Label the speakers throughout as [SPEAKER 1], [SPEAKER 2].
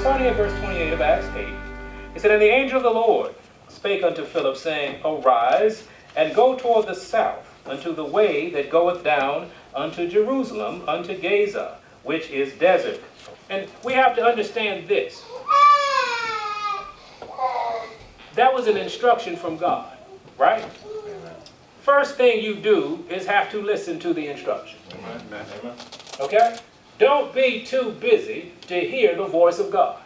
[SPEAKER 1] starting at verse 28 of Acts 8, he said, And the angel of the Lord spake unto Philip, saying, Arise, and go toward the south, unto the way that goeth down unto Jerusalem, unto Gaza, which is desert. And we have to understand this. That was an instruction from God, right? First thing you do is have to listen to the instruction. Okay? Don't be too busy to hear the voice of God.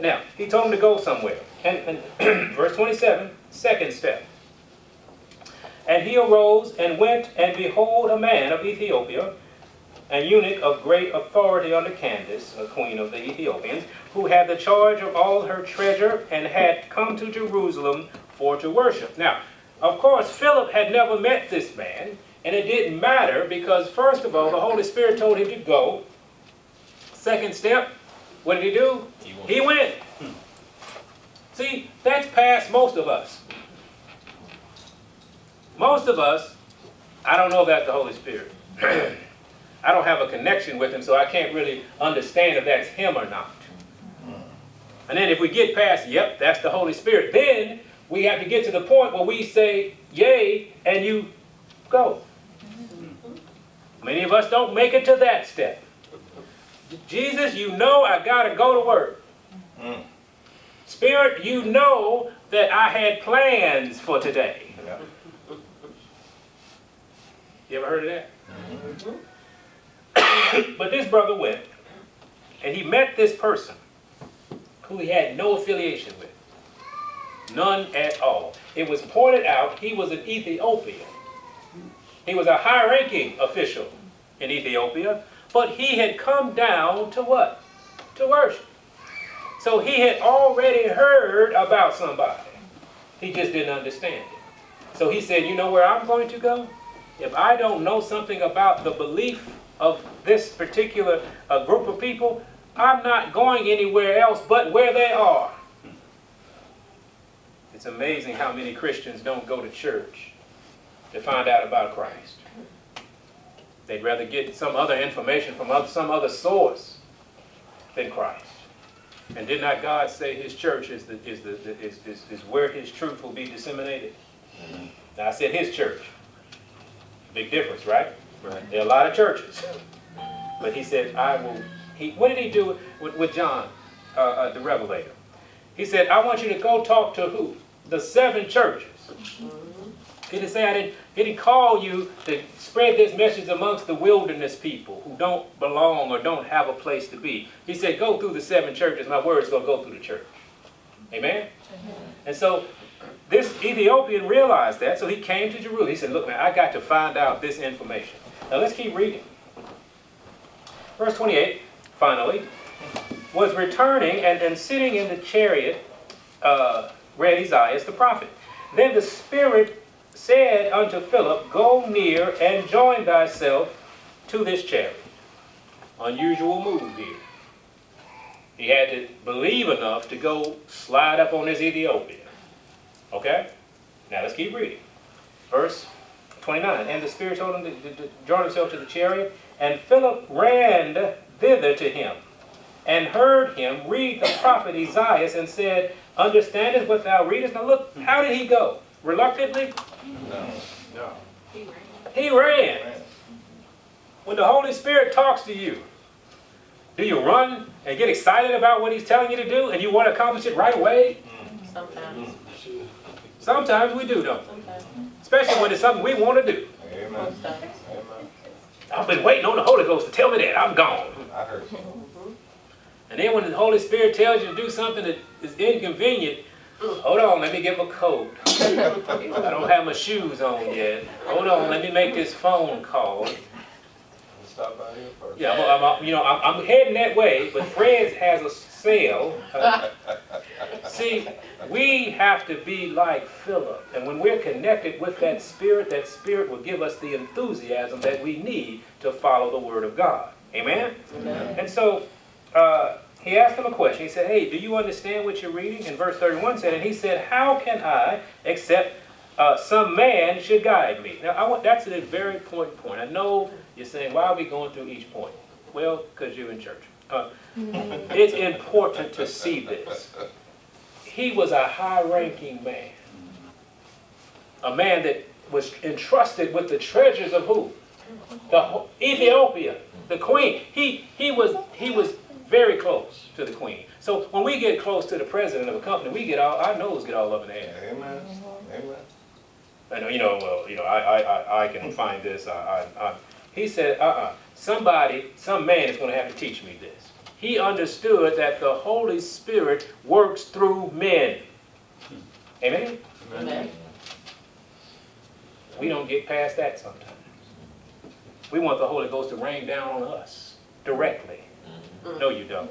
[SPEAKER 1] Now, he told him to go somewhere. And, and verse 27, second step. And he arose and went, and behold, a man of Ethiopia, an eunuch of great authority under Candace, a queen of the Ethiopians, who had the charge of all her treasure, and had come to Jerusalem for to worship. Now, of course, Philip had never met this man, and it didn't matter because, first of all, the Holy Spirit told him to go. Second step, what did he do? He went. He went. See, that's past most of us. Most of us, I don't know about the Holy Spirit. I don't have a connection with him, so I can't really understand if that's him or not. And then if we get past, yep, that's the Holy Spirit, then we have to get to the point where we say, yay, and you go. Many of us don't make it to that step. Jesus, you know I got to go to work. Mm. Spirit, you know that I had plans for today. You ever heard of that? Mm-hmm. but this brother went, and he met this person who he had no affiliation with. None at all. It was pointed out he was an Ethiopian. He was a high-ranking official in Ethiopia, but he had come down to what? To worship. So he had already heard about somebody. He just didn't understand it. So he said, you know where I'm going to go? If I don't know something about the belief of this particular uh, group of people, I'm not going anywhere else but where they are. It's amazing how many Christians don't go to church to find out about Christ. They'd rather get some other information from other, some other source than Christ. And did not God say his church is, the, is, the, is, is, is where his truth will be disseminated? Now I said his church. Big difference, right? Right. There are a lot of churches. But he said, I will, he, what did he do with, with John, uh, uh, the Revelator? He said, I want you to go talk to who? The seven churches. He didn't say I didn't, he didn't call you to spread this message amongst the wilderness people who don't belong or don't have a place to be. He said, go through the seven churches. My word is going to go through the church. Amen? And so this Ethiopian realized that, so he came to Jerusalem. He said, look, man, I got to find out this information. Now let's keep reading. Verse 28, finally, was returning and, and sitting in the chariot, uh, read Isaiah the prophet. Then the Spirit said unto Philip, Go near and join thyself to this chariot. Unusual move here. He had to believe enough to go slide up on this Ethiopian. Okay? Now let's keep reading. Verse 29. And the Spirit told him to, to, to join himself to the chariot, and Philip ran thither to him, and heard him read the prophet Isaiah, and said, Understandest what thou readest? Now look, how did he go? Reluctantly?
[SPEAKER 2] No.
[SPEAKER 1] No. He ran. He ran. When the Holy Spirit talks to you, do you run and get excited about what he's telling you to do and you want to accomplish it right away?
[SPEAKER 3] Sometimes.
[SPEAKER 1] Sometimes we do, don't we?
[SPEAKER 3] Sometimes.
[SPEAKER 1] Especially when it's something we want to do.
[SPEAKER 2] Amen. Amen.
[SPEAKER 1] I've been waiting on the Holy Ghost to tell me that. I'm gone.
[SPEAKER 2] I heard you. Mm-hmm.
[SPEAKER 1] And then when the Holy Spirit tells you to do something that is inconvenient, hold on, let me get my coat. I don't have my shoes on yet. Hold on, let me make this phone call.
[SPEAKER 2] Stop by here first.
[SPEAKER 1] Yeah, I'm, I'm, you know, I'm, I'm heading that way, but Fred's has a sale. Uh, see, we have to be like Philip. And when we're connected with that spirit, that spirit will give us the enthusiasm that we need to follow the word of God. Amen?
[SPEAKER 3] Amen.
[SPEAKER 1] And so uh, he asked him a question. He said, hey, do you understand what you're reading? And verse 31 said, and he said, how can I, except uh, some man should guide me? Now, I want, that's a very important point. I know you're saying, why are we going through each point? Well, because you're in church. Uh, it's important to see this. He was a high-ranking man. A man that was entrusted with the treasures of who? The Ethiopia, the queen. He, he, was, he was very close to the queen. So when we get close to the president of a company, we get all, our nose get all up in the air.
[SPEAKER 2] Amen, mm-hmm. amen.
[SPEAKER 1] I know, you know, well, you know, I, I, I, I can find this, I, I, I. He said, uh-uh, somebody, some man is gonna have to teach me this. He understood that the Holy Spirit works through men. Amen?
[SPEAKER 3] Amen.
[SPEAKER 1] We don't get past that sometimes. We want the Holy Ghost to rain down on us directly. Mm. No, you don't.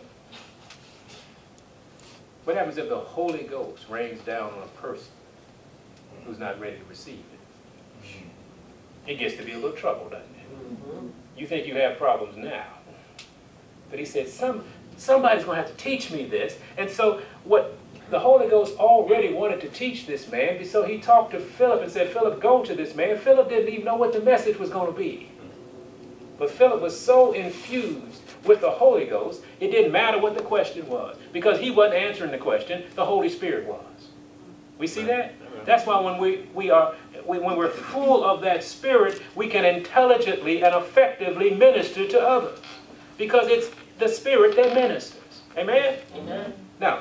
[SPEAKER 1] What happens if the Holy Ghost rains down on a person who's not ready to receive it? Mm. It gets to be a little trouble, doesn't it? Mm-hmm. You think you have problems now. But he said, Some, somebody's going to have to teach me this. And so what the Holy Ghost already wanted to teach this man, so he talked to Philip and said, Philip, go to this man. Philip didn't even know what the message was going to be. But Philip was so infused with the Holy Ghost, it didn't matter what the question was. Because he wasn't answering the question, the Holy Spirit was. We see that? That's why when we, we are we, when we're full of that spirit, we can intelligently and effectively minister to others. Because it's the spirit that ministers. Amen?
[SPEAKER 3] Amen.
[SPEAKER 1] Now,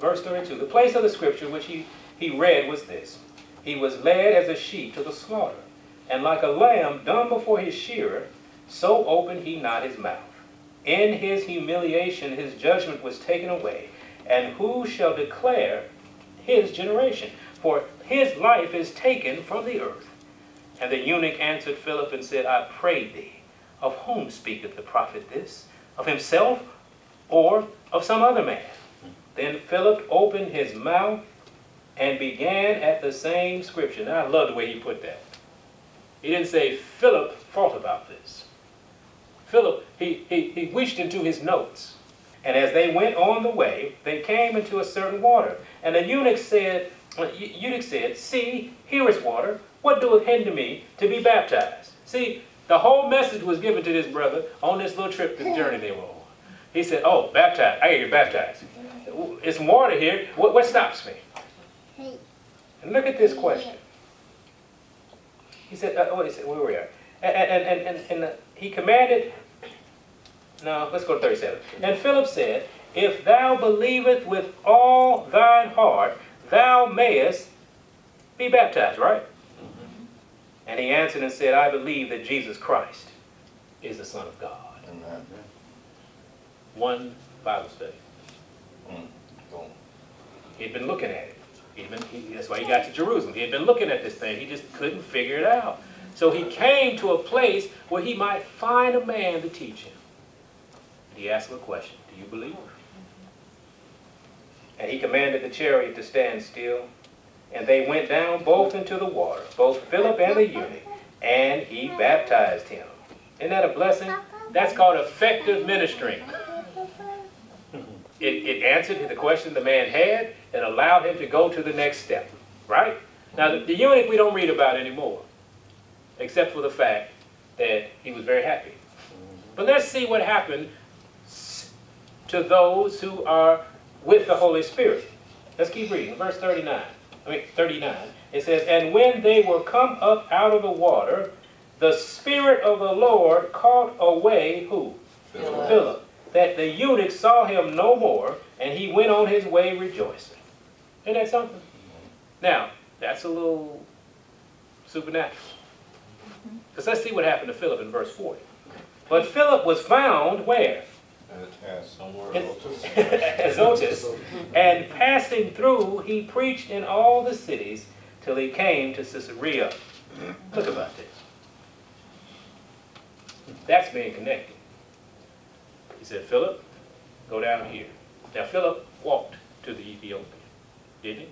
[SPEAKER 1] verse 32. The place of the scripture which he, he read was this. He was led as a sheep to the slaughter, and like a lamb dumb before his shearer, so opened he not his mouth. In his humiliation his judgment was taken away, and who shall declare his generation? For his life is taken from the earth. And the eunuch answered Philip and said, I pray thee, of whom speaketh the prophet this? Of himself or of some other man? Then Philip opened his mouth and began at the same scripture. Now I love the way he put that. He didn't say Philip thought about this. Philip, he, he, he reached into his notes. And as they went on the way, they came into a certain water. And the eunuch said, uh, eunuch said, See, here is water. What doeth hinder me to be baptized? See, the whole message was given to this brother on this little trip, this journey they were on. He said, Oh, baptized. I get baptized. It's water here. What, what stops me? And look at this question. He said, uh, oh, he said, where were we at? And, and, and, and, and uh, he commanded, no, let's go to 37. And Philip said, If thou believest with all thine heart, thou mayest be baptized, right? And he answered and said, I believe that Jesus Christ is the Son of God.
[SPEAKER 2] Amen.
[SPEAKER 1] One Bible study.
[SPEAKER 2] Mm. Boom.
[SPEAKER 1] He'd been looking at it. Been, he, that's why he got to Jerusalem. He had been looking at this thing. He just couldn't figure it out. So he came to a place where he might find a man to teach him. And He asked him a question. Do you believe? And he commanded the chariot to stand still. And they went down both into the water, both Philip and the eunuch, and he baptized him. Isn't that a blessing? That's called effective ministering. It, it answered the question the man had and allowed him to go to the next step, right? Now, the, the eunuch we don't read about anymore, except for the fact that he was very happy. But let's see what happened to those who are with the Holy Spirit. Let's keep reading. Verse 39. I mean, 39. It says, And when they were come up out of the water, the Spirit of the Lord caught away who?
[SPEAKER 3] Philip.
[SPEAKER 1] Philip, that the eunuch saw him no more, and he went on his way rejoicing. Isn't that something? Now, that's a little supernatural. Mm-hmm. Because let's see what happened to Philip in verse 40. But Philip was found where?
[SPEAKER 2] Yeah, somewhere else.
[SPEAKER 1] Azotus. Mm-hmm. And passing through, he preached in all the cities till he came to Caesarea. Look about this. That's being connected. He said, Philip, go down here. Now, Philip walked to the Ethiopian, didn't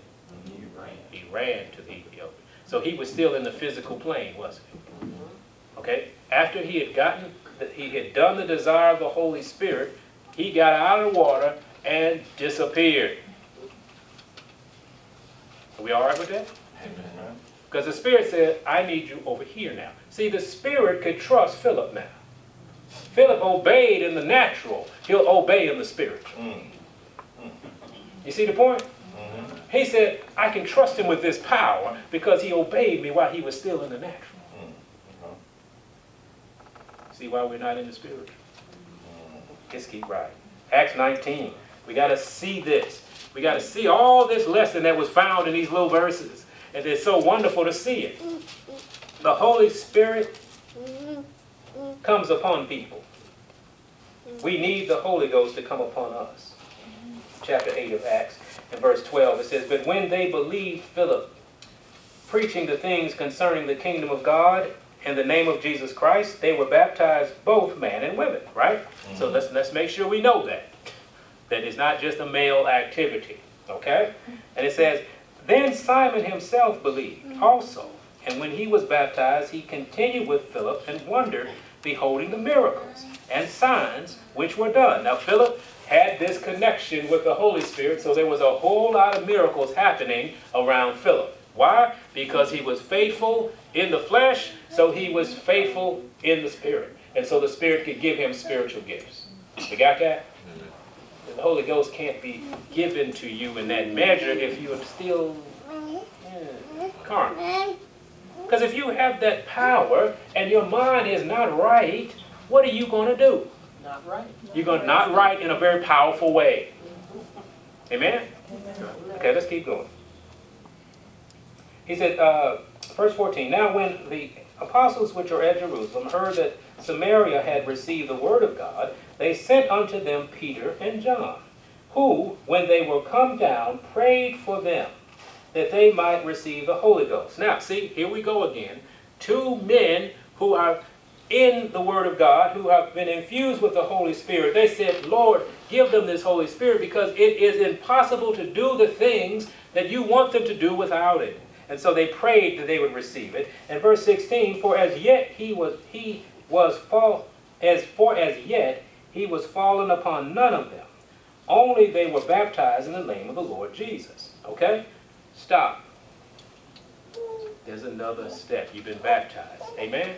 [SPEAKER 1] he?
[SPEAKER 2] You ran.
[SPEAKER 1] He ran to the Ethiopian. So he was still in the physical plane, wasn't he? Mm-hmm. Okay? After he had gotten, he had done the desire of the Holy Spirit, he got out of the water and disappeared. Are we all right with that?
[SPEAKER 2] Amen.
[SPEAKER 1] Because the Spirit said, I need you over here now. See, the Spirit could trust Philip now. Philip obeyed in the natural, he'll obey in the spiritual.
[SPEAKER 2] Mm.
[SPEAKER 1] You see the point?
[SPEAKER 2] Mhm.
[SPEAKER 1] He said, I can trust him with this power because he obeyed me while he was still in the natural.
[SPEAKER 2] Mm. Mhm.
[SPEAKER 1] See why we're not in the spiritual?
[SPEAKER 2] Mm.
[SPEAKER 1] Just keep right. Acts 19. We got to see this. We got to see all this lesson that was found in these little verses. And it's so wonderful to see it. The Holy Spirit comes upon people. We need the Holy Ghost to come upon us. Chapter 8 of Acts and verse 12 it says, But when they believed Philip, preaching the things concerning the kingdom of God in the name of Jesus Christ, they were baptized both man and women, right? So mm-hmm. let's let's make sure we know that. That it's not just a male activity. Okay? And it says, Then Simon himself believed mm-hmm. also. And when he was baptized, he continued with Philip and wondered, beholding the miracles and signs which were done. Now Philip had this connection with the Holy Spirit, so there was a whole lot of miracles happening around Philip. Why? Because he was faithful in the flesh, so he was faithful in the spirit. And so the spirit could give him spiritual gifts. You got that? The Holy Ghost can't be given to you in that measure if you are still yeah, carnal. Because if you have that power and your mind is not right, what are you going to do?
[SPEAKER 3] Not right.
[SPEAKER 1] You're going to not right in a very powerful way. Amen? Okay, let's keep going. He said, uh, verse 14, Now when the apostles which are at Jerusalem heard that Samaria had received the word of God, they sent unto them Peter and John, who, when they were come down, prayed for them, that they might receive the Holy Ghost. Now, see, here we go again. Two men who are in the Word of God, who have been infused with the Holy Spirit, they said, Lord, give them this Holy Spirit because it is impossible to do the things that you want them to do without it. And so they prayed that they would receive it. And verse 16, for as yet he was he was fall as for as yet he was fallen upon none of them. Only they were baptized in the name of the Lord Jesus. Okay? Stop. There's another step. You've been baptized. Amen?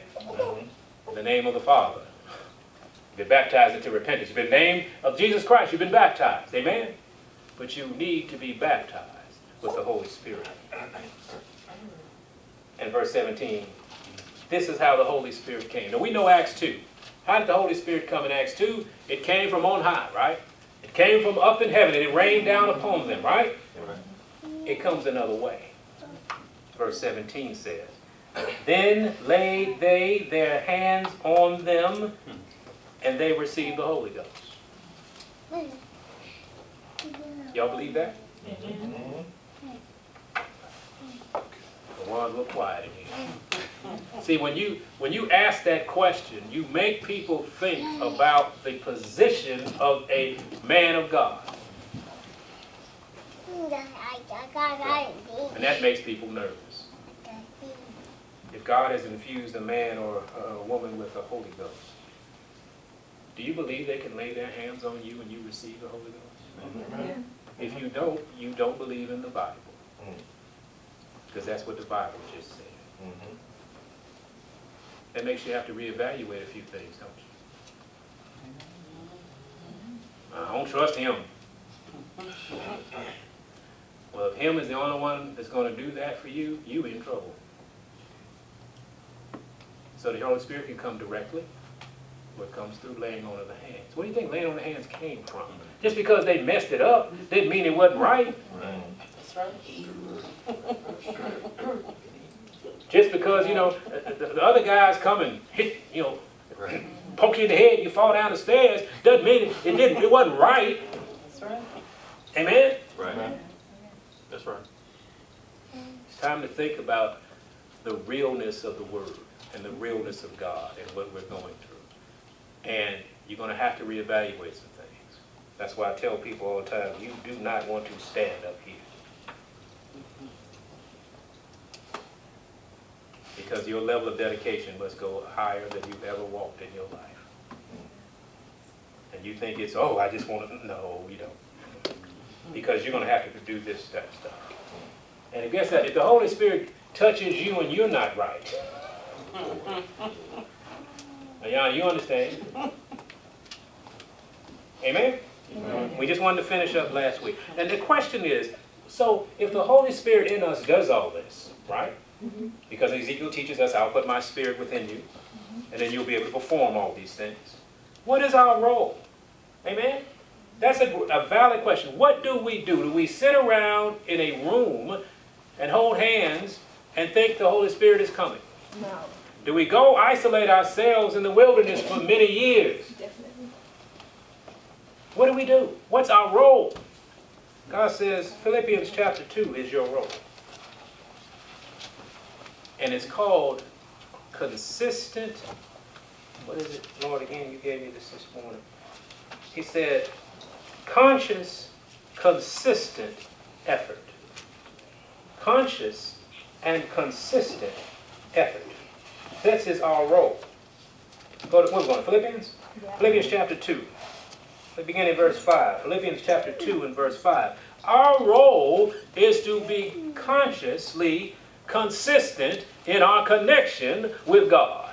[SPEAKER 1] In the name of the Father. You've been baptized into repentance. You've been named of Jesus Christ. You've been baptized. Amen? But you need to be baptized with the Holy Spirit. And verse 17, this is how the Holy Spirit came. Now we know Acts 2. How did the Holy Spirit come in Acts 2? It came from on high, right? It came from up in heaven and it rained down upon them, right? It comes another way. Verse 17 says, Then laid they their hands on them, and they received the Holy Ghost. Y'all believe that?
[SPEAKER 2] Mhm.
[SPEAKER 1] The ones were quiet. See, when you when you ask that question, you make people think about the position of a man of God, and that makes people nervous. If God has infused a man or a woman with the Holy Ghost, do you believe they can lay their hands on you and you receive the Holy Ghost?
[SPEAKER 2] Amen.
[SPEAKER 1] If you don't, you don't believe in the Bible,
[SPEAKER 2] Mm.
[SPEAKER 1] because that's what the Bible just said.
[SPEAKER 2] Mhm.
[SPEAKER 1] That makes you have to reevaluate a few things, don't you? I don't trust him. Well, if him is the only one that's going to do that for you, you in trouble. So the Holy Spirit can come directly, or it comes through laying on of the hands. What do you think laying on the hands came from? Just because they messed it up didn't mean it wasn't right.
[SPEAKER 2] Right.
[SPEAKER 3] That's right.
[SPEAKER 1] Just because, you know, the, the- the other guys come and hit, you know,
[SPEAKER 2] Right.
[SPEAKER 1] poke you in the head, you fall down the stairs, doesn't mean it, it didn't, it wasn't right.
[SPEAKER 3] That's right.
[SPEAKER 1] Amen?
[SPEAKER 2] Right. That's right.
[SPEAKER 1] It's time to think about the realness of the Word and the realness of God and what we're going through. And you're going to have to reevaluate some things. That's why I tell people all the time, you do not want to stand up here. Because your level of dedication must go higher than you've ever walked in your life. And you think it's, oh, I just want to, no, you don't. Because you're going to have to do this stuff. stuff. And guess that if the Holy Spirit touches you and you're not right, now, y'all, you understand? Amen?
[SPEAKER 2] Amen.
[SPEAKER 1] We just wanted to finish up last week. And the question is, so if the Holy Spirit in us does all this, right? Mm-hmm. Because Ezekiel teaches us, I'll put my spirit within you, mm-hmm. and then you'll be able to perform all these things. What is our role? Amen? That's a, a valid question. What do we do? Do we sit around in a room and hold hands and think the Holy Spirit is coming?
[SPEAKER 4] No,
[SPEAKER 1] Do we go isolate ourselves in the wilderness for many years?
[SPEAKER 4] definitely.
[SPEAKER 1] What do we do? What's our role? God says, Philippians chapter 2 is your role. And it's called consistent. What is it, Lord, again, you gave me this this morning. He said, conscious, consistent effort. Conscious and consistent effort. This is our role. Go to, where we going? Philippians?
[SPEAKER 4] Yeah.
[SPEAKER 1] Philippians chapter 2. We begin in verse 5. Philippians chapter 2 and verse 5. Our role is to be consciously consistent in our connection with God.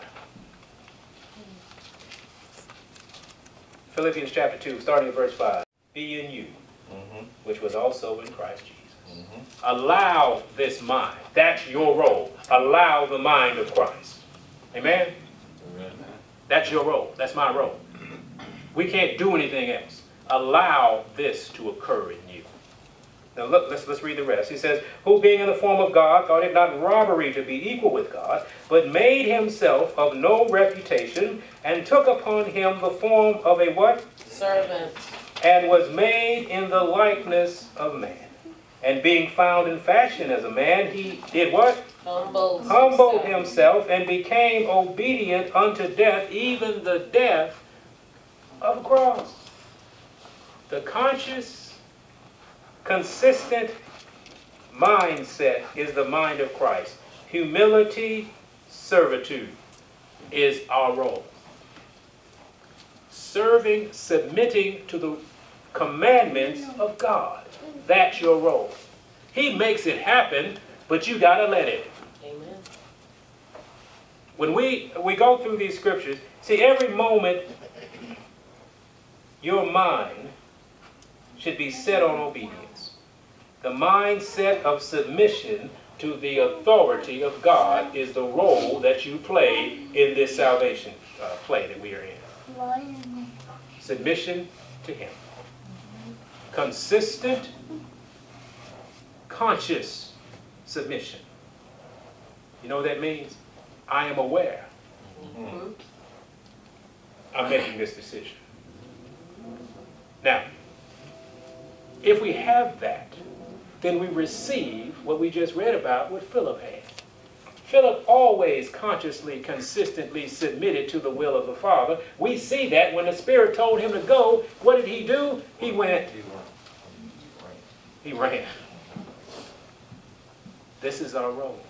[SPEAKER 1] Philippians chapter 2, starting at verse 5. Be in you,
[SPEAKER 2] Mhm.
[SPEAKER 1] which was also in Christ Jesus.
[SPEAKER 2] Mhm.
[SPEAKER 1] Allow this mind. That's your role. Allow the mind of Christ. Amen?
[SPEAKER 2] Amen.
[SPEAKER 1] That's your role. That's my role. We can't do anything else. Allow this to occur in you. Now look, let's, let's read the rest. He says, Who being in the form of God thought it not robbery to be equal with God, but made himself of no reputation, and took upon him the form of a what?
[SPEAKER 3] Servants.
[SPEAKER 1] And was made in the likeness of man. And being found in fashion as a man, he did what?
[SPEAKER 3] Humbled.
[SPEAKER 1] humbled himself and became obedient unto death, even the death of a cross. The conscious, consistent mindset is the mind of Christ. Humility, servitude is our role. Serving, submitting to the commandments of God. That's your role. He makes it happen, but you gotta let it.
[SPEAKER 3] Amen.
[SPEAKER 1] When we, we go through these scriptures, see, every moment your mind should be set on obedience. The mindset of submission to the authority of God is the role that you play in this salvation uh, play that we are in. Submission to Him. Consistent, conscious submission. You know what that means? I am aware
[SPEAKER 3] Mhm.
[SPEAKER 1] I'm making this decision. Now, if we have that, then we receive what we just read about what Philip had. Philip always consciously, consistently submitted to the will of the Father. We see that when the Spirit told him to go, what did he do? He went, he ran. This is our role.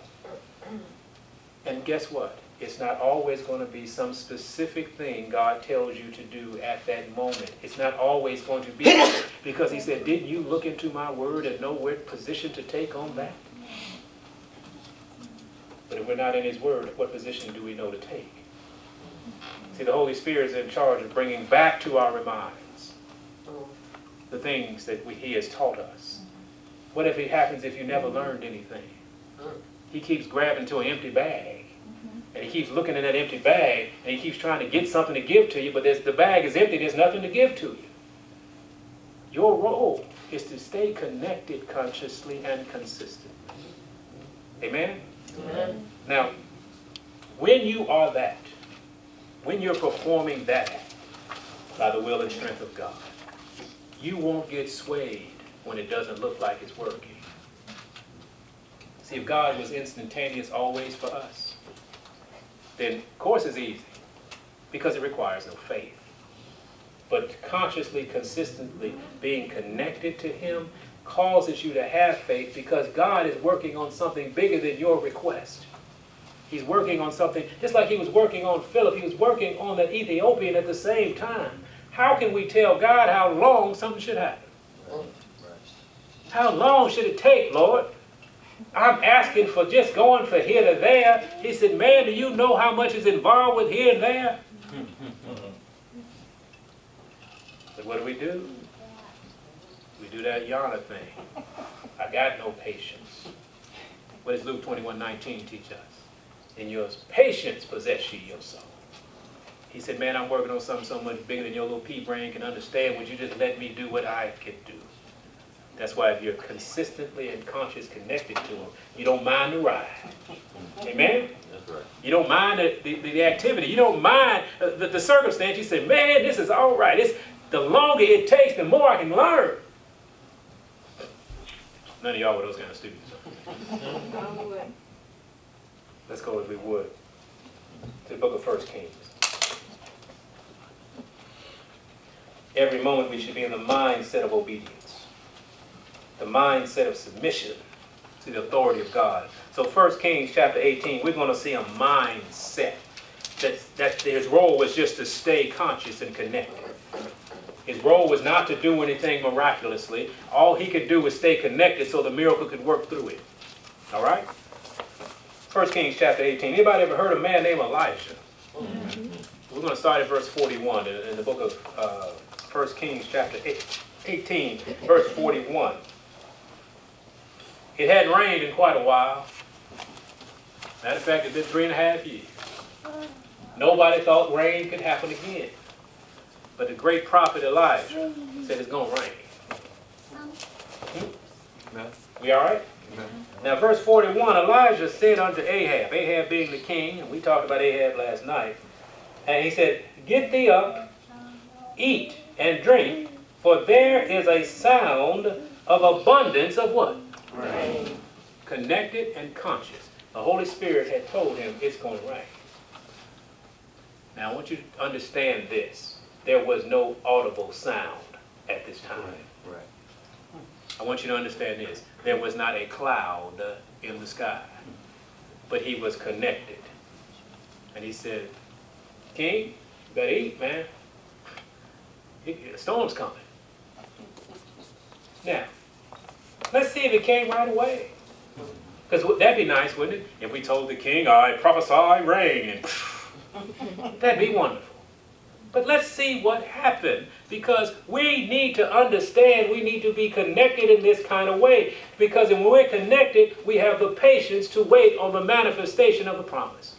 [SPEAKER 1] And guess what? It's not always going to be some specific thing God tells you to do at that moment. It's not always going to be because He said, Didn't you look into my word and know what position to take on that? But if we're not in His word, what position do we know to take? See, the Holy Spirit is in charge of bringing back to our minds the things that we, He has taught us. What if it happens if you never learned anything? He keeps grabbing to an empty bag. Mm-hmm. And he keeps looking in that empty bag and he keeps trying to get something to give to you, but there's, the bag is empty, there's nothing to give to you. Your role is to stay connected consciously and consistently. Amen?
[SPEAKER 3] Amen.
[SPEAKER 1] Now, when you are that, when you're performing that by the will and strength of God, you won't get swayed when it doesn't look like it's working. See, if God was instantaneous always for us, then course it's easy because it requires no faith. But consciously, consistently being connected to Him causes you to have faith because God is working on something bigger than your request. He's working on something, just like he was working on Philip, he was working on the Ethiopian at the same time. How can we tell God how long something should happen? How long should it take, Lord? I'm asking for just going for here to there. He said, Man, do you know how much is involved with here and there? The But what do we do? We do that yonder thing. I got no patience. What does Luke 21, 19 teach us? In your patience possess ye your soul. He said, man, I'm working on something so much bigger than your little pea brain can understand. Would you just let me do what I can do? That's why if you're consistently and conscious connected to him, you don't mind the ride. Amen?
[SPEAKER 2] That's right.
[SPEAKER 1] You don't mind the, the, the activity. You don't mind uh, the, the circumstance. You say, man, this is all right. It's, the longer it takes, the more I can learn. None of y'all were those kind of students. Let's go, if we would, to the book of First Kings. Every moment we should be in the mindset of obedience, the mindset of submission to the authority of God. So First Kings chapter 18, we're going to see a mindset. That, that his role was just to stay conscious and connected. His role was not to do anything miraculously. All he could do was stay connected so the miracle could work through it. All right? First Kings chapter 18. Anybody ever heard of a man named Elijah? We're going to start at verse 41 in, in the book of uh, 1 Kings chapter 8, 18, verse 41. It hadn't rained in quite a while. Matter of fact, it's been three and a half years. Nobody thought rain could happen again. But the great prophet Elijah said it's going to rain. Hmm?
[SPEAKER 2] Amen.
[SPEAKER 1] We all right? Now, verse 41 Elijah said unto Ahab, Ahab being the king, and we talked about Ahab last night, and he said, Get thee up, eat and drink, for there is a sound of abundance of what?
[SPEAKER 3] Rain.
[SPEAKER 1] Connected and conscious. The Holy Spirit had told him it's going to rain. Now, I want you to understand this. There was no audible sound at this time.
[SPEAKER 2] Right.
[SPEAKER 1] I want you to understand this. There was not a cloud in the sky, but he was connected. And he said, King, you better eat, man. The storm's coming. Now, let's see if it came right away. Because that'd be nice, wouldn't it? If we told the king, I prophesy rain, and that'd be wonderful. But let's see what happened because we need to understand we need to be connected in this kind of way. Because when we're connected, we have the patience to wait on the manifestation of the promise.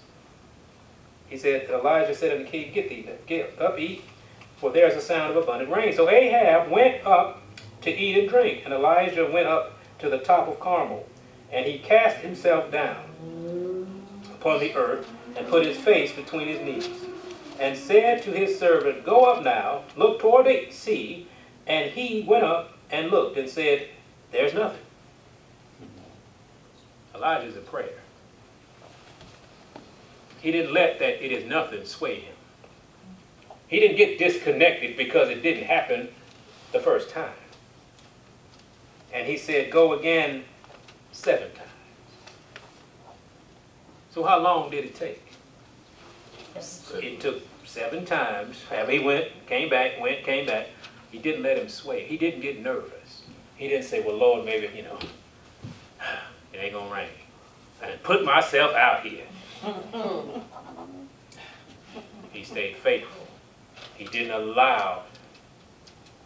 [SPEAKER 1] He said, Elijah said unto the king, Get thee, get up, eat, for there is a sound of abundant rain. So Ahab went up to eat and drink, and Elijah went up to the top of Carmel, and he cast himself down upon the earth and put his face between his knees and said to his servant, Go up now, look toward the sea. And he went up and looked and said, There's nothing. Elijah's a prayer. He didn't let that it is nothing sway him. He didn't get disconnected because it didn't happen the first time. And he said, Go again seven times. So how long did it take? It took seven times. He went, came back, went, came back. He didn't let him sway. He didn't get nervous. He didn't say, well, Lord, maybe, you know, it ain't gonna rain. And put myself out here. he stayed faithful. He didn't allow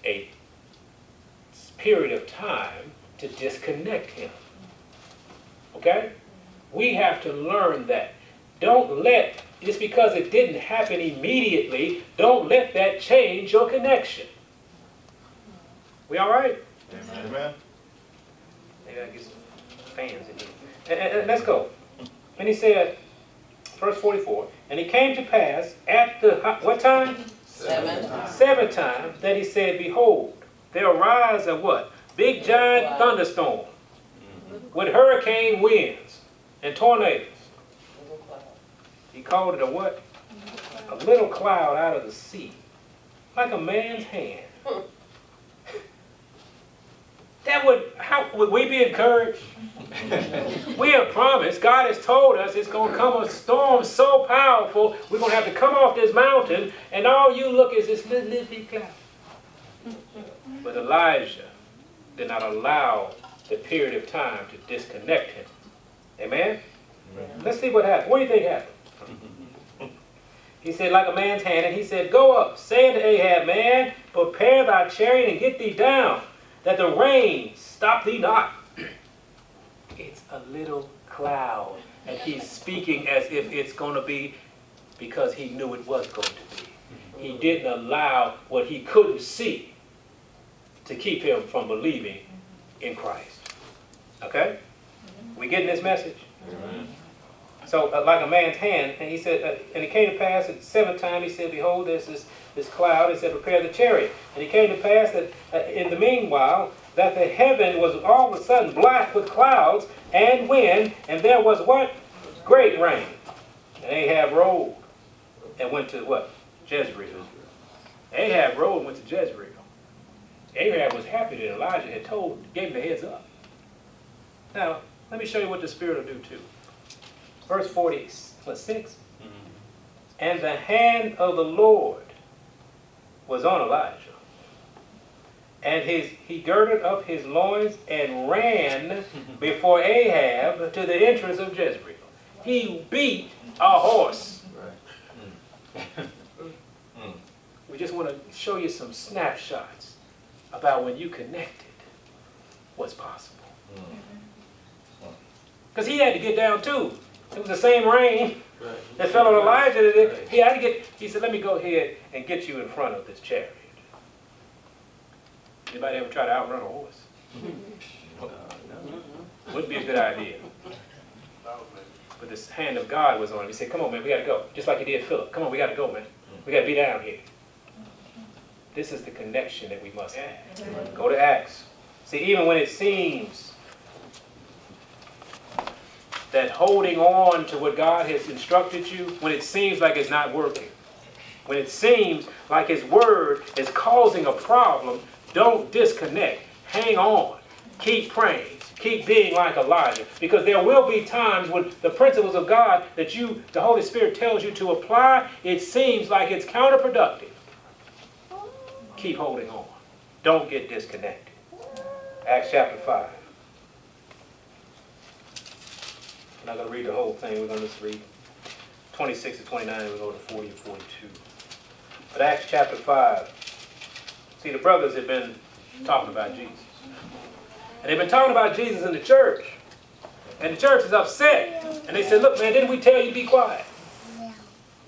[SPEAKER 1] a period of time to disconnect him. Okay? We have to learn that. Don't let just because it didn't happen immediately, don't let that change your connection. We all right?
[SPEAKER 2] Amen.
[SPEAKER 1] Maybe I get some fans in here. And, and- and let's go. And he said, verse 44, and it came to pass at the, what time?
[SPEAKER 3] Seven. times.
[SPEAKER 1] Seven times that he said, Behold, there arise a what? Big giant thunderstorm with hurricane winds and tornadoes. He called it a what? A little cloud out of the sea, like a man's hand. That would, how, would we be encouraged? we have promised, God has told us it's going to come a storm so powerful, we're going to have to come off this mountain, and all you look is this little, little cloud. But Elijah did not allow the period of time to disconnect him. Amen? Let's see what happened. What do you think happened? He said, like a man's hand, and he said, Go up, say unto Ahab, man, prepare thy chariot and get thee down, that the rain stop thee not. it's a little cloud, and he's speaking as if it's going to be because he knew it was going to be. He didn't allow what he couldn't see to keep him from believing in Christ. Okay? We getting this message?
[SPEAKER 2] Amen.
[SPEAKER 1] So, uh, like a man's hand, and he said, uh, and it came to pass at the seventh time, he said, Behold, there's this, this cloud, he said, Prepare the chariot. And it came to pass that uh, in the meanwhile, that the heaven was all of a sudden black with clouds and wind, and there was what? Great rain. And Ahab rode and went to what? Jezreel. Ahab rode and went to Jezreel. Ahab was happy that Elijah had told, gave him the heads up. Now, let me show you what the Spirit will do too. Verse 46.
[SPEAKER 2] Mhm.
[SPEAKER 1] And the hand of the Lord was on Elijah. And his, he girded up his loins and ran before Ahab to the entrance of Jezreel. He beat a horse. We just want to show you some snapshots about when you connected what's possible. Mm. Because he had to get down too. It was the same rain that fell on Elijah. He had to get, he said, let me go ahead and get you in front of this chariot. Anybody ever try to outrun a horse? Uh, wouldn't be a good idea. But this hand of God was on him. He said, come on, man, we got to go. Just like he did Philip. Come on, we got to go, man. We got to be down here. This is the connection that we must have. Go to Acts. See, even when it seems that holding on to what God has instructed you, when it seems like it's not working, when it seems like His Word is causing a problem, don't disconnect. Hang on. Keep praying. Keep being like Elijah. Because there will be times when the principles of God that you, the Holy Spirit tells you to apply, it seems like it's counterproductive. Keep holding on. Don't get disconnected. Acts chapter 5. I'm not going to read the whole thing. We're going to just read 26 to 29, and we go to 40 and 42. But Acts chapter 5. See, the brothers have been talking about Jesus. And they've been talking about Jesus in the church. And the church is upset. And they said, look, man, didn't we tell you be quiet?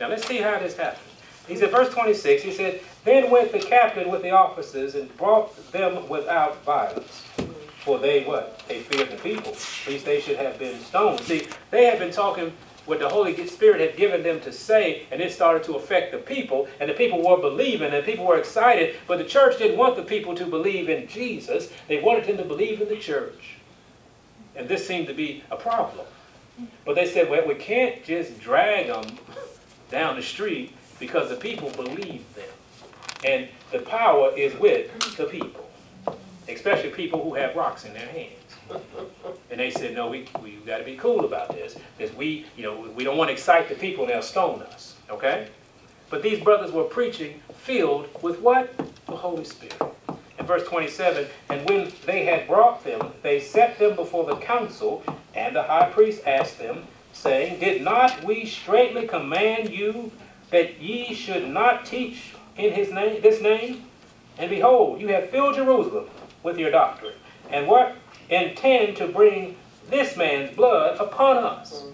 [SPEAKER 1] Now let's see how this happens. He said, verse 26, he said, Then went the captain with the officers and brought them without violence. For they what? They feared the people. Least they should have been stoned. See, they had been talking what the Holy Spirit had given them to say, and it started to affect the people, and the people were believing, and people were excited, but the church didn't want the people to believe in Jesus. They wanted them to believe in the church. And this seemed to be a problem. But they said, well, we can't just drag them down the street because the people believe them. And the power is with the people, especially people who have rocks in their hands. And they said, no, we, we got to be cool about this because we, you know, we don't want to excite the people and they'll stone us, okay? But these brothers were preaching filled with what? The Holy Spirit. In verse 27, and when they had brought them, they set them before the council, and the high priest asked them, saying, Did not we straightly command you that ye should not teach in his name this name? And behold, you have filled Jerusalem with your doctrine. And what intend to bring this man's blood upon us?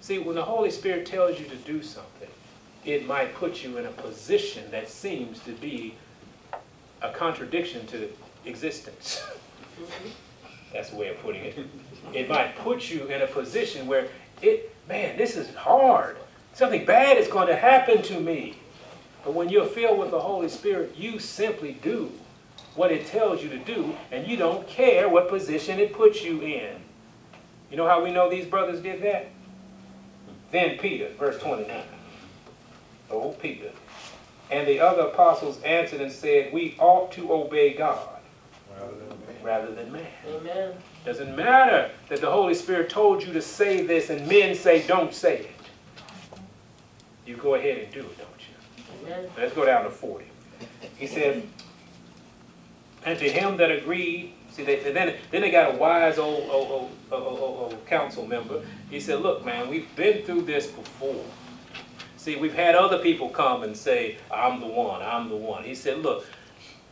[SPEAKER 1] See, when the Holy Spirit tells you to do something, it might put you in a position that seems to be a contradiction to existence. That's the way of putting it. It might put you in a position where it, man, this is hard. Something bad is going to happen to me. But when you're filled with the Holy Spirit, you simply do what it tells you to do, and you don't care what position it puts you in. You know how we know these brothers did that? Then Peter, verse 29. Oh, Peter. And the other apostles answered and said, We ought to obey God rather than man.
[SPEAKER 3] Amen.
[SPEAKER 1] Doesn't matter that the Holy Spirit told you to say this and men say don't say it. You go ahead and do it, don't you?
[SPEAKER 3] Amen.
[SPEAKER 1] Let's go down to 40. He said, And to him that agreed, see, they, then, then they got a wise old, old, old, old, council member. He said, Look, man, we've been through this before. See, See, we've had other people come and say, I'm the one, I'm the one. He said, look,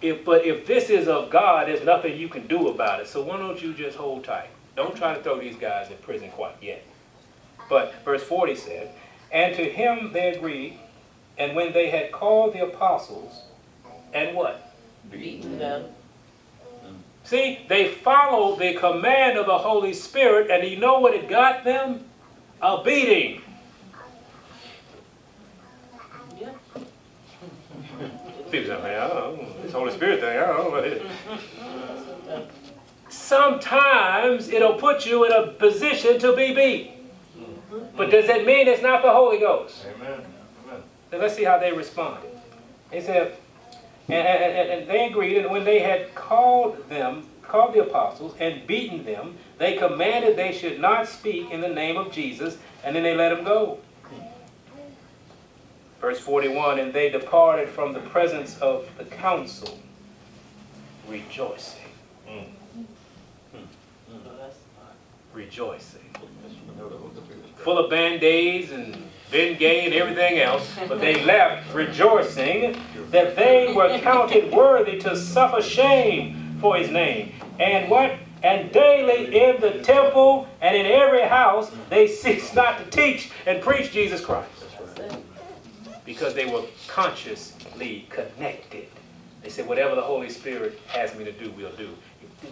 [SPEAKER 1] if, but if this is of God, there's nothing you can do about it. So why don't you just hold tight? Don't try to throw these guys in prison quite yet. But verse 40 said, And to him they agreed, and when they had called the apostles, and what?
[SPEAKER 3] Beaten them.
[SPEAKER 1] See, they followed the command of the Holy Spirit, and you know what it got them? A beating.
[SPEAKER 3] Yeah.
[SPEAKER 1] People say, I don't know, this Holy Spirit thing, I don't know what it is. Sometimes it'll put you in a position to be beat. Mm-hmm. But does that mean it's not the Holy Ghost?
[SPEAKER 2] Amen.
[SPEAKER 1] Let's see how they responded. He said, and, and, and- they agreed, and when they had called them, called the apostles, and beaten them, they commanded they should not speak in the name of Jesus, and then they let them go. Verse 41, and they departed from the presence of the council, rejoicing, hmm. hmm. hmm.
[SPEAKER 3] So that's
[SPEAKER 1] rejoicing.
[SPEAKER 2] That's what the Holy Spirit is.
[SPEAKER 1] full of band-aids and Bengay and everything else, but they left rejoicing that they were counted worthy to suffer shame for his name. And what? And daily in the temple and in every house they ceased not to teach and preach Jesus Christ. Because they were consciously connected. They said, whatever the Holy Spirit has me to do, we'll do.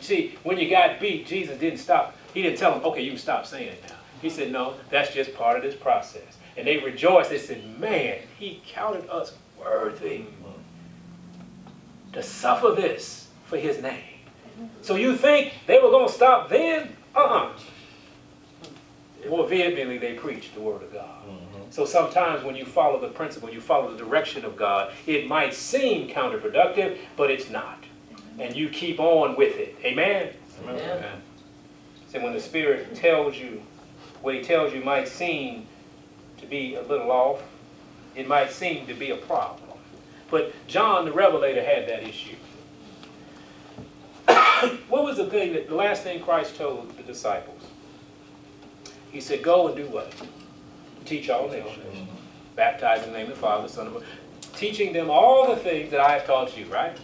[SPEAKER 1] See, when you got beat, Jesus didn't stop. He didn't tell them, okay, you can stop saying it now. He said, no, that's just part of this process. And they rejoiced. They said, man, he counted us worthy to suffer this for his name. So you think they were going to stop then? Uh-uh. More vehemently, they preached the word of God. Mm-hmm. So sometimes when you follow the principle, you follow the direction of God, it might seem counterproductive, but it's not. And you keep on with it. Amen?
[SPEAKER 2] Amen.
[SPEAKER 3] Yeah.
[SPEAKER 1] So when the Spirit tells you, what He tells you might seem to be a little off, it might seem to be a problem. But John the Revelator had that issue. what was the thing that, the last thing Christ told the disciples? He said, Go and do what? Teach all nations. Baptize in the name of the Father, Son, and Holy Teaching them all the things that I have taught you, right?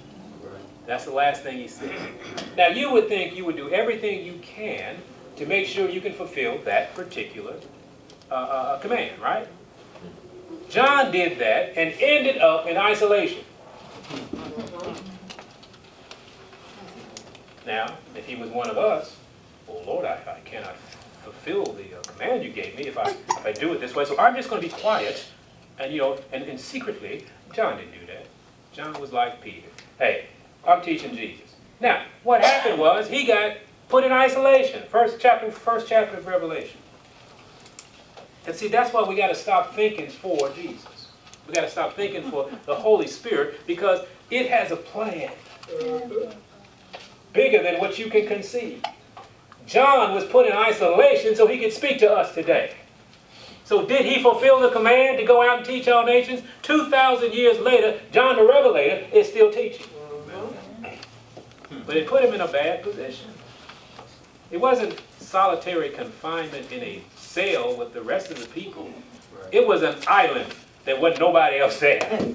[SPEAKER 1] That's the last thing he said. Now, you would think you would do everything you can to make sure you can fulfill that particular uh, command, right? John did that and ended up in isolation. Now, if he was one of us, well, Lord, I, I cannot fulfill the uh, command you gave me if I, if I do it this way. So I'm just going to be quiet. And, you know, and, and secretly, John didn't do that. John was like Peter. Hey, I'm teaching Jesus. Now, what happened was he got put in isolation. First chapter, first chapter of Revelation. And see, that's why we got to stop thinking for Jesus. We got to stop thinking for the Holy Spirit because it has a plan bigger than what you can conceive. John was put in isolation so he could speak to us today. So did he fulfill the command to go out and teach all nations? 2,000 years later, John the Revelator is still teaching. But it put him in a bad position. It wasn't solitary confinement in a cell with the rest of the people. It was an island that wasn't nobody else there.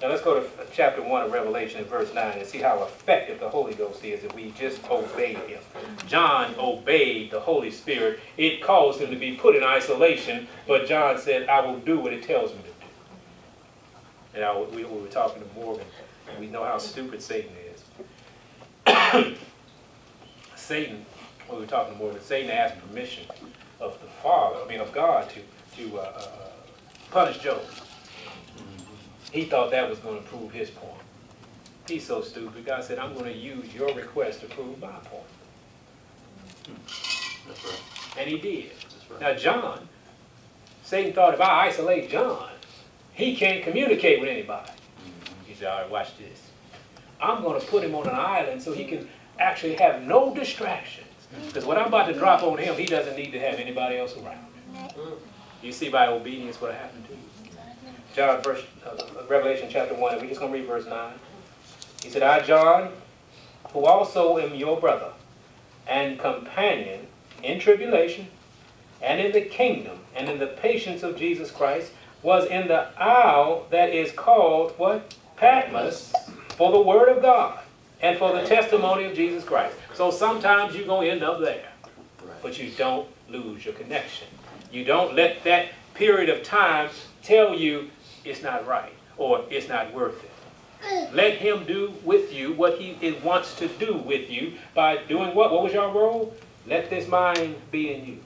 [SPEAKER 1] Now let's go to chapter 1 of Revelation, verse 9, and see how effective the Holy Ghost is if we just obey him. John obeyed the Holy Spirit. It caused him to be put in isolation, but John said, I will do what it tells me to do. And I, we, we were talking to Morgan, and we know how stupid Satan is. Satan, we were talking to Morgan, Satan asked permission of the Father, I mean of God, to, to uh, uh, punish Job. He thought that was going to prove his point. He's so stupid. God said, I'm going to use your request to prove my point.
[SPEAKER 2] That's right.
[SPEAKER 1] And he did.
[SPEAKER 2] That's right.
[SPEAKER 1] Now, John, Satan thought if I isolate John, he can't communicate with anybody. He said, all right, watch this. I'm going to put him on an island so he can actually have no distractions. Because what I'm about to drop on him, he doesn't need to have anybody else around. You see by obedience what happened to you. John, verse, uh, Revelation chapter 1, we're just going to read verse 9. He said, I, John, who also am your brother and companion in tribulation and in the kingdom and in the patience of Jesus Christ was in the isle that is called what? Patmos for the word of God and for the testimony of Jesus Christ. So sometimes you're going to end up there, but you don't lose your connection. You don't let that period of time tell you it's not right or it's not worth it. Let him do with you what he wants to do with you by doing what? What was your role? Let this mind be in you.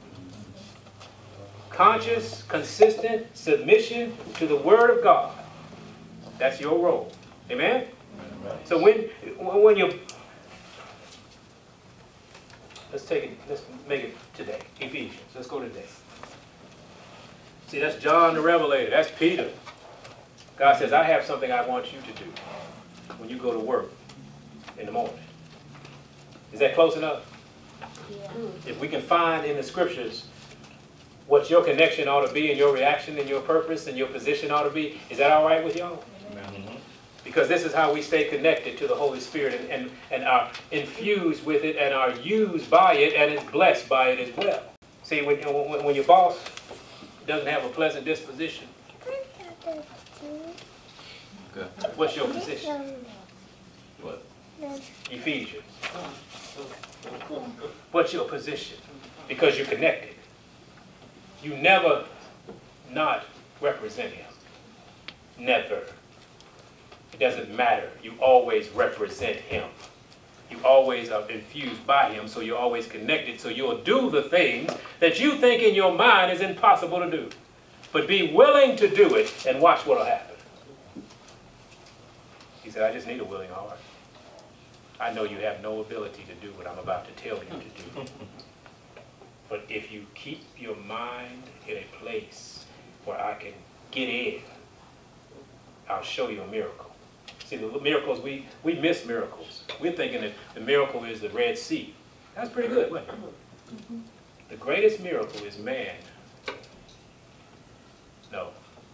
[SPEAKER 1] Conscious, consistent submission to the Word of God. That's your role. Amen? So when, when you, let's take it, let's make it today. Ephesians, let's go today. See, that's John the Revelator, that's Peter. God says, I have something I want you to do when you go to work in the morning. Is that close enough? If we can find in the scriptures what your connection ought to be and your reaction and your purpose and your position ought to be, is that all right with y'all? Because this is how we stay connected to the Holy Spirit and, and, and are infused with it and are used by it and is blessed by it as well. See, when, when, when your boss doesn't have a pleasant disposition,
[SPEAKER 2] Okay.
[SPEAKER 1] what's your position?
[SPEAKER 2] What?
[SPEAKER 1] Ephesians. What's your position? Because you're connected. You never not represent him. Never. It doesn't matter. You always represent him. You always are infused by him, so you're always connected. So you'll do the things that you think in your mind is impossible to do. But be willing to do it and watch what'll happen. He said, I just need a willing heart. I know you have no ability to do what I'm about to tell you to do. But if you keep your mind in a place where I can get in, I'll show you a miracle. See, the miracles, we, we miss miracles. We're thinking that the miracle is the Red Sea. That's pretty good, wasn't it? Mm-hmm. The greatest miracle is man. No,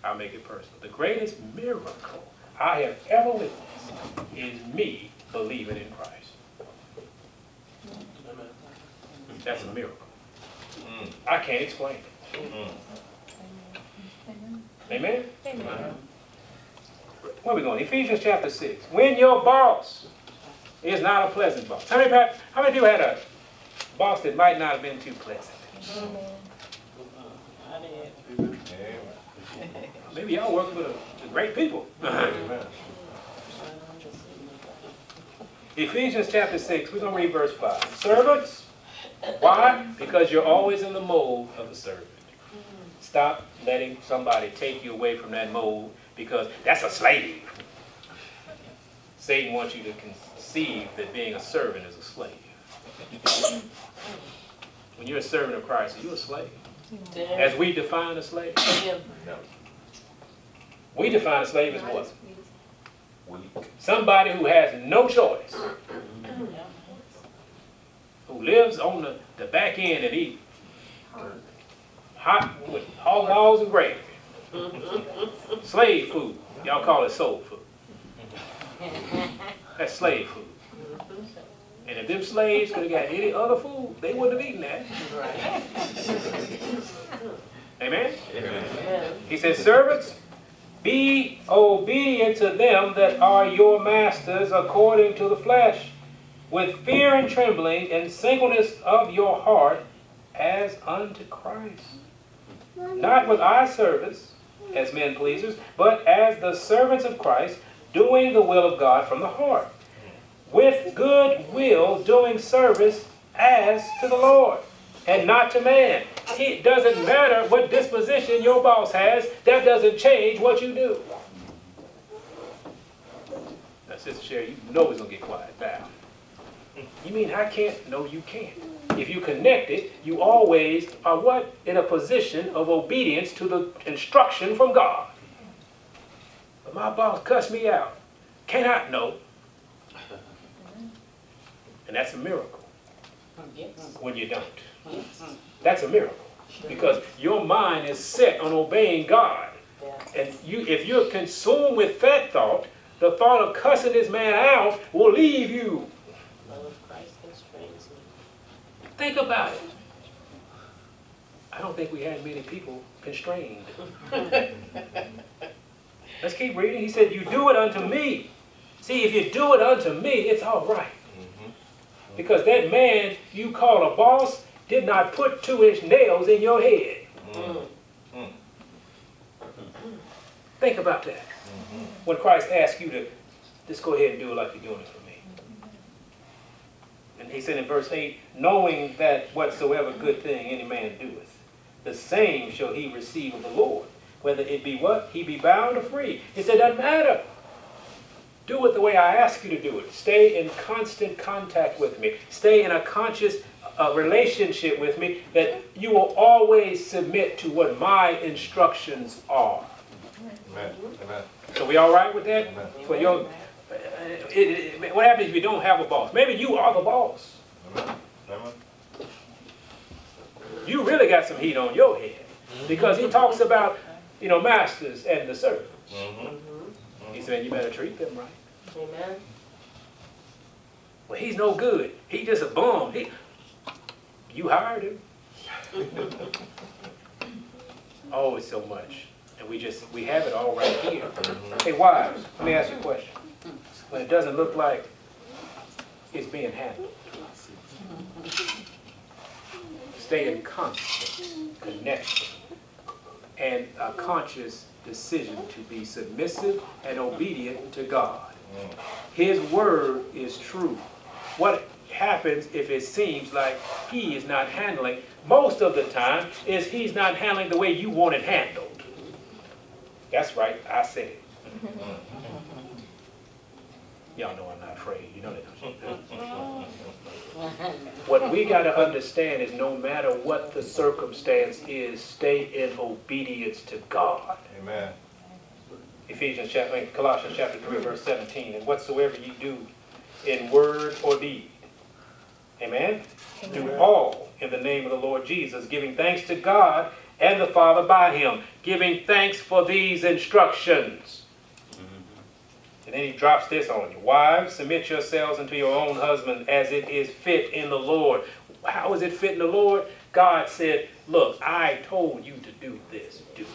[SPEAKER 1] I'll make it personal. The greatest miracle I have ever witnessed is me believing in Christ. Mm-hmm. That's a miracle. Mm. I can't explain it. Mm-hmm. Amen? Where are we going? Ephesians chapter 6. When your boss is not a pleasant boss. How many, how many people had a boss that might not have been too pleasant?
[SPEAKER 3] Did.
[SPEAKER 1] Maybe y'all working with, a, great people. Ephesians chapter 6, we're going to read verse 5. Servants, why? Because you're always in the mold of a servant. Stop letting somebody take you away from that mold because that's a slave. Satan wants you to conceive that being a servant is a slave. When you're a servant of Christ, are you a slave?
[SPEAKER 3] To.
[SPEAKER 1] As we define a slave,
[SPEAKER 3] To him.
[SPEAKER 1] we define a slave as what?
[SPEAKER 2] Weak.
[SPEAKER 1] Somebody who has no choice, who lives on the, the back end and eat hot with hog maws and gravy. Slave food. Y'all call it soul food. That's slave food. And if them slaves could have got any other food, they wouldn't have eaten that. Amen?
[SPEAKER 3] Amen.
[SPEAKER 1] He says, Servants, be obedient to them that are your masters according to the flesh, with fear and trembling and singleness of your heart, as unto Christ. Not with eye service as men pleasers, but as the servants of Christ, doing the will of God from the heart, with good will doing service as to the Lord and not to man. It doesn't matter what disposition your boss has, that doesn't change what you do. Now, Sister Sherry, you know it's gonna get quiet now. You mean I can't? No, you can't. If you connect it, you always are what? In a position of obedience to the instruction from God. But my boss cussed me out. Can I? No. And that's a miracle when you don't. That's a miracle. Because your mind is set on obeying God. And you, if you're consumed with that thought, the thought of cussing this man out will leave you.
[SPEAKER 3] Love of Christ constrains me.
[SPEAKER 1] Think about it. I don't think we had many people constrained. Let's keep reading. He said, You do it unto me. See, if you do it unto me, it's all right. Mm-hmm. Because that man you call a boss did not put two inch nails in your head. Mm-hmm. Think about that. Mm-hmm. When Christ asked you to just go ahead and do it like you're doing it for me. And he said in verse 8, knowing that whatsoever good thing any man doeth, the same shall he receive of the Lord. Whether it be what? He be bound or free. He said, doesn't matter. Do it the way I ask you to do it. Stay in constant contact with me. Stay in a conscious uh, relationship with me that you will always submit to what my instructions are.
[SPEAKER 2] Amen. Amen.
[SPEAKER 1] So we all right with that?
[SPEAKER 2] Amen.
[SPEAKER 1] For your, it, it, what happens if you don't have a boss? Maybe you are the boss.
[SPEAKER 2] Amen. Amen.
[SPEAKER 1] You really got some heat on your head because he talks about, you know, masters and the servants.
[SPEAKER 2] Mhm.
[SPEAKER 1] He said you better treat them right.
[SPEAKER 3] Amen.
[SPEAKER 1] Well, he's no good. He just a bum. He, you hired him. oh, it's so much, and we just we have it all right here. Hey, wives, let me ask you a question. When it doesn't look like it's being handled, stay in constant connection and a conscious decision to be submissive and obedient to God. His word is true. What happens if it seems like he is not handling, most of the time, is he's not handling the way you want it handled. That's right, I said it. Y'all know I'm not afraid. You know that. What we got to understand is no matter what the circumstance is, stay in obedience to God.
[SPEAKER 2] Amen.
[SPEAKER 1] Ephesians chapter, eh, I mean, Colossians chapter 3, verse 17, and whatsoever ye do in word or deed. Amen? Do all in the name of the Lord Jesus, giving thanks to God and the Father by him, giving thanks for these instructions. And then he drops this on you. Wives, submit yourselves unto your own husband as it is fit in the Lord. How is it fit in the Lord? God said, Look, I told you to do this. Do it.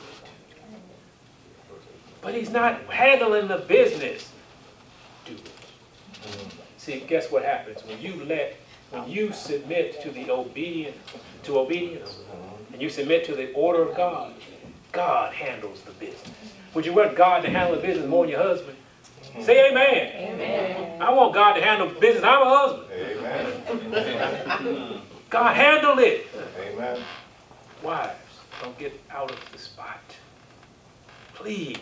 [SPEAKER 1] But he's not handling the business. Do it. See, guess what happens when you let, when you submit to the obedience, to obedience, and you submit to the order of God, God handles the business. Would you want God to handle the business more than your husband? Say amen.
[SPEAKER 3] Amen.
[SPEAKER 1] I want God to handle business. I'm a husband.
[SPEAKER 2] Amen.
[SPEAKER 1] God handle it.
[SPEAKER 2] Amen.
[SPEAKER 1] Wives, don't get out of the spot. Please.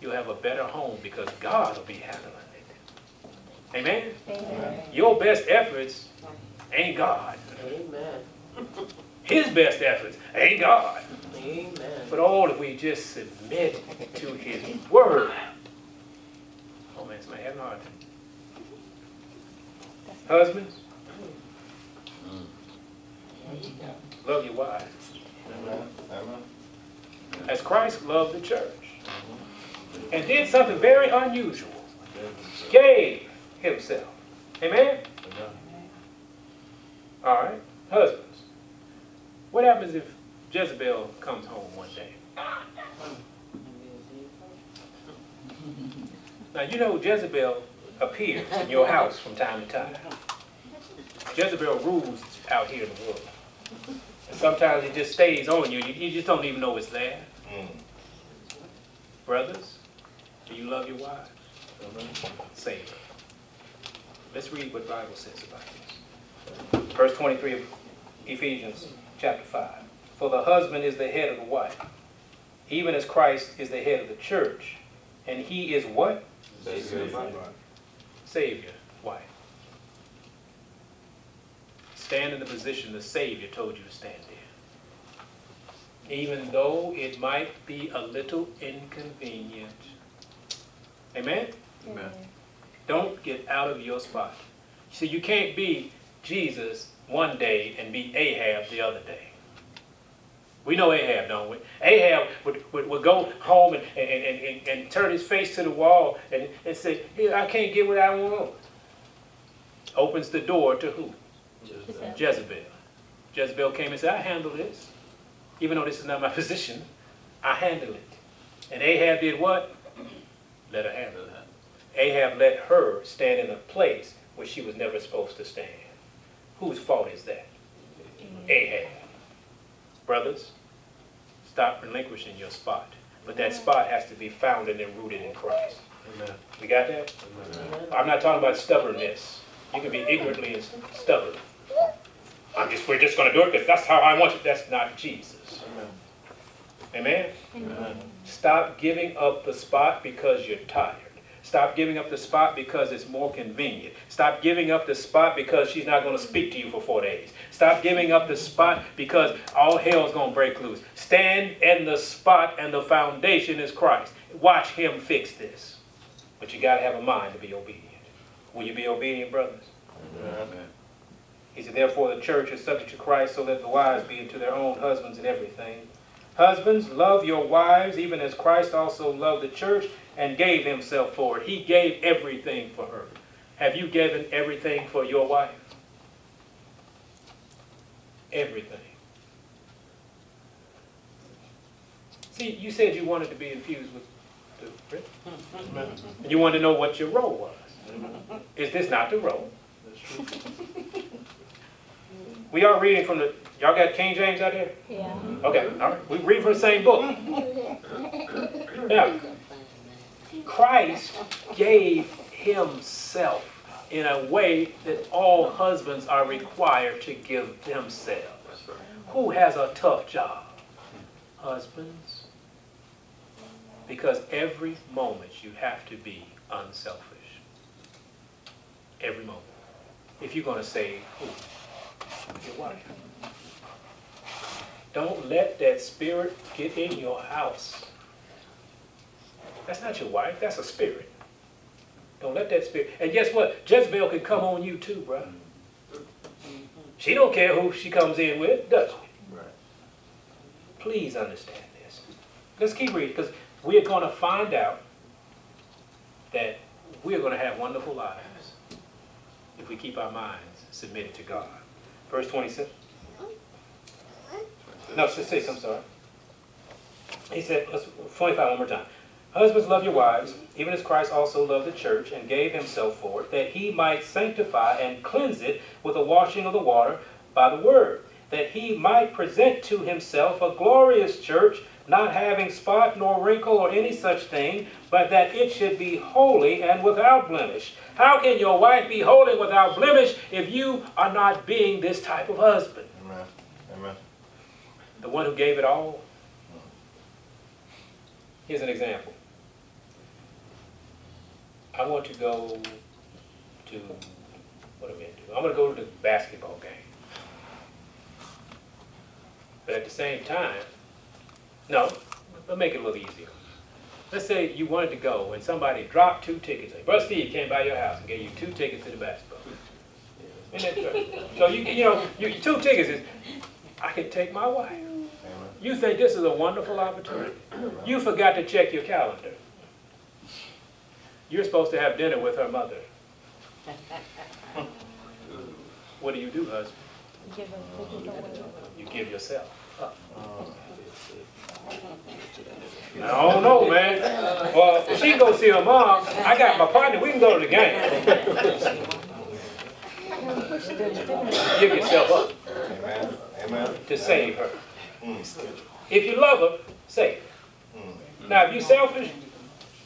[SPEAKER 1] You'll have a better home because God will be handling it. Amen?
[SPEAKER 2] Amen.
[SPEAKER 1] Your best efforts ain't God.
[SPEAKER 3] Amen.
[SPEAKER 1] His best efforts ain't God.
[SPEAKER 3] Amen.
[SPEAKER 1] But all if we just submit to His Word. Oh man, somebody having a hard. Husbands,
[SPEAKER 3] There mm. you go.
[SPEAKER 1] love your wives.
[SPEAKER 2] Amen. Amen.
[SPEAKER 1] As Christ loved the church. And did something very unusual. Gave himself. Amen? All right. Husbands. What happens if Jezebel comes home one day? Now, you know Jezebel appears in your house from time to time. Jezebel rules out here in the world. And sometimes it just stays on you. You, just don't even know it's there.
[SPEAKER 2] Mm.
[SPEAKER 1] Brothers, do you love your wives? Save her. Let's read what the Bible says about this. Verse 23 of Ephesians chapter 5. For the husband is the head of the wife, even as Christ is the head of the church. And he is what? Savior, wife. Stand in the position the Savior told you to stand in. Even though it might be a little inconvenient. Amen?
[SPEAKER 2] Amen.
[SPEAKER 1] Don't get out of your spot. See, you can't be Jesus one day and be Ahab the other day. We know Ahab, don't we? Ahab would, would, would go home and, and, and, and, and turn his face to the wall and, and say, Here, I can't get what I want. Opens the door to who? Jezebel. Jezebel came and said, I handle this. Even though this is not my position, I handle it. And Ahab did what? Let her handle it. Ahab let her stand in a place where she was never supposed to stand. Whose fault is that? Mm-hmm. Ahab. Brothers, stop relinquishing your spot. But that mm-hmm. spot has to be founded and rooted in Christ.
[SPEAKER 4] Amen.
[SPEAKER 1] We got that?
[SPEAKER 3] Amen.
[SPEAKER 1] I'm not talking about stubbornness. You can be ignorantly stubborn. I'm just, we're just gonna do it because that's how I want it. That's not Jesus. Amen?
[SPEAKER 4] Amen.
[SPEAKER 1] Stop giving up the spot because you're tired. Stop giving up the spot because it's more convenient. Stop giving up the spot because she's not going to speak to you for four days. Stop giving up the spot because all hell's going to break loose. Stand in the spot and the foundation is Christ. Watch him fix this. But you got to have a mind to be obedient. Will you be obedient, brothers?
[SPEAKER 2] Amen.
[SPEAKER 1] He said, therefore the church is subject to Christ, so let the wives be unto their own husbands in everything. Husbands, love your wives, even as Christ also loved the church and gave himself for it. He gave everything for her. Have you given everything for your wife? Everything. See, you said you wanted to be infused with the and mm-hmm. you wanted to know what your role was. Is this not the role? We are reading from the, y'all got King James out there?
[SPEAKER 5] Yeah.
[SPEAKER 1] Okay, all right. We read from the same book. Now, Christ gave himself in a way that all husbands are required to give themselves. Who has a tough job? Husbands. Because every moment you have to be unselfish. Every moment. If you're going to save who? Your wife. Don't let that spirit get in your house. That's not your wife, that's a spirit. Don't let that spirit. And guess what? Jezebel can come on you too, bro. She don't care who she comes in with, does she?
[SPEAKER 2] Right.
[SPEAKER 1] Please understand this. Let's keep reading, because we're going to find out that we're going to have wonderful lives if we keep our minds submitted to God. Verse 26. No, 6, I'm sorry. He said, let's- 25 one more time. Husbands, love your wives, even as Christ also loved the church and gave himself for it, that he might sanctify and cleanse it with the washing of the water by the word, that he might present to himself a glorious church, not having spot nor wrinkle or any such thing, but that it should be holy and without blemish. How can your wife be holy without blemish if you are not being this type of husband?
[SPEAKER 2] Amen. Amen.
[SPEAKER 1] The one who gave it all? Here's an example. I want to go to, what am I going to do? I'm going to go to the basketball game. But at the same time, no, let's make it a little easier. Let's say you wanted to go and somebody dropped two tickets. Like, Brother Steve came by your house and gave you two tickets to the basketball. Isn't that true? So you, you know, you, two tickets is, I can take my wife. You think this is a wonderful opportunity. You forgot to check your calendar. You're supposed to have dinner with her mother. What do you do, husband?
[SPEAKER 5] Give us.
[SPEAKER 1] You give yourself up. I don't know, man. Well, if she can go see her mom, I got my partner, we can go to the game. Give yourself up
[SPEAKER 2] Amen. Amen.
[SPEAKER 1] to save her. If you love her, save her. Now, if you're selfish,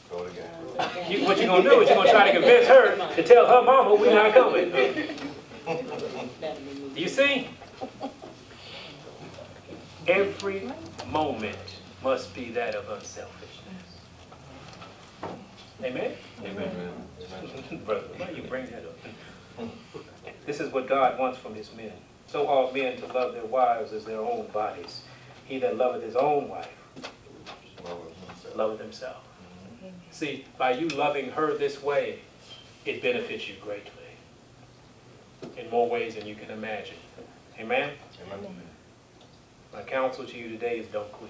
[SPEAKER 2] Go again.
[SPEAKER 1] You, what you're gonna do is you're gonna try to convince her to tell her mama we're not coming. You see? Every moment must be that of unselfishness. Amen?
[SPEAKER 2] Amen.
[SPEAKER 1] Brother, why you bring that up? This is what God wants from his men. So all men to love their wives as their own bodies. He that loveth his own wife loveth himself. See, by you loving her this way, it benefits you greatly. In more ways than you can imagine. Amen?
[SPEAKER 2] Amen.
[SPEAKER 1] My counsel to you today is don't quit.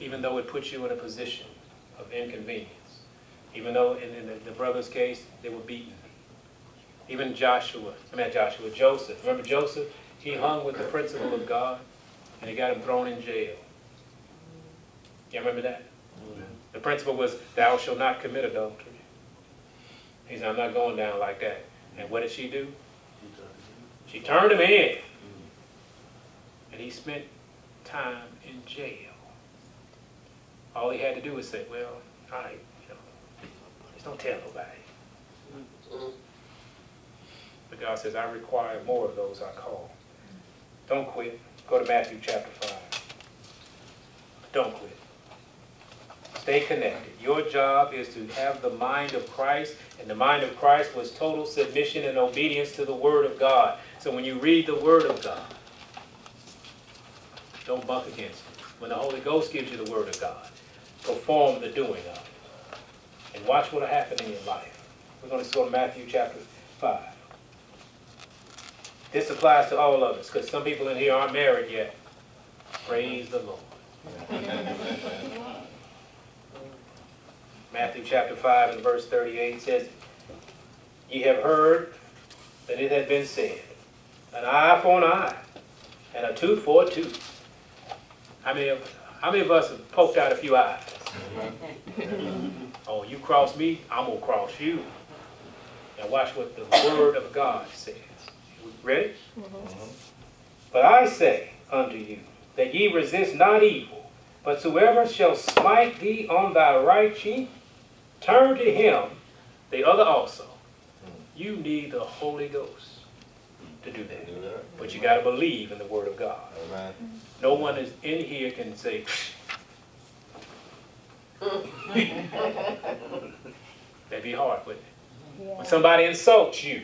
[SPEAKER 1] Even though it puts you in a position of inconvenience. Even though in, in the, the brother's case, they were beaten. Even Joshua, I mean Joshua, Joseph. Remember Joseph? He hung with the principle of God and he got him thrown in jail. You remember that? The principle was, thou shalt not commit adultery. He said, I'm not going down like that. And what did she do? She turned him in. And he spent time in jail. All he had to do was say, well, all right, you know, just don't tell nobody. But God says, I require more of those I call. Don't quit. Go to Matthew chapter 5. Don't quit. Stay connected. Your job is to have the mind of Christ, and the mind of Christ was total submission and obedience to the Word of God. So when you read the Word of God, don't buck against it. When the Holy Ghost gives you the Word of God, perform the doing of it. And watch what will happen in your life. We're going to go to Matthew chapter 5. This applies to all of us, because some people in here aren't married yet. Praise the Lord. Matthew chapter 5 and verse 38 says, Ye have heard that it had been said, an eye for an eye, and a tooth for a tooth. How many of, how many of us have poked out a few eyes? Mm-hmm. Oh, you cross me, I'm gonna cross you. Now watch what the word of God says. Ready? Mm-hmm. But I say unto you, that ye resist not evil, but whoever shall smite thee on thy right cheek, turn to him the other also. You need the Holy Ghost to do that.
[SPEAKER 2] Do that.
[SPEAKER 1] But you gotta believe in the word of God.
[SPEAKER 2] Amen.
[SPEAKER 1] No one is in here can say, that'd be hard, wouldn't it?
[SPEAKER 5] Yeah.
[SPEAKER 1] When somebody insults you,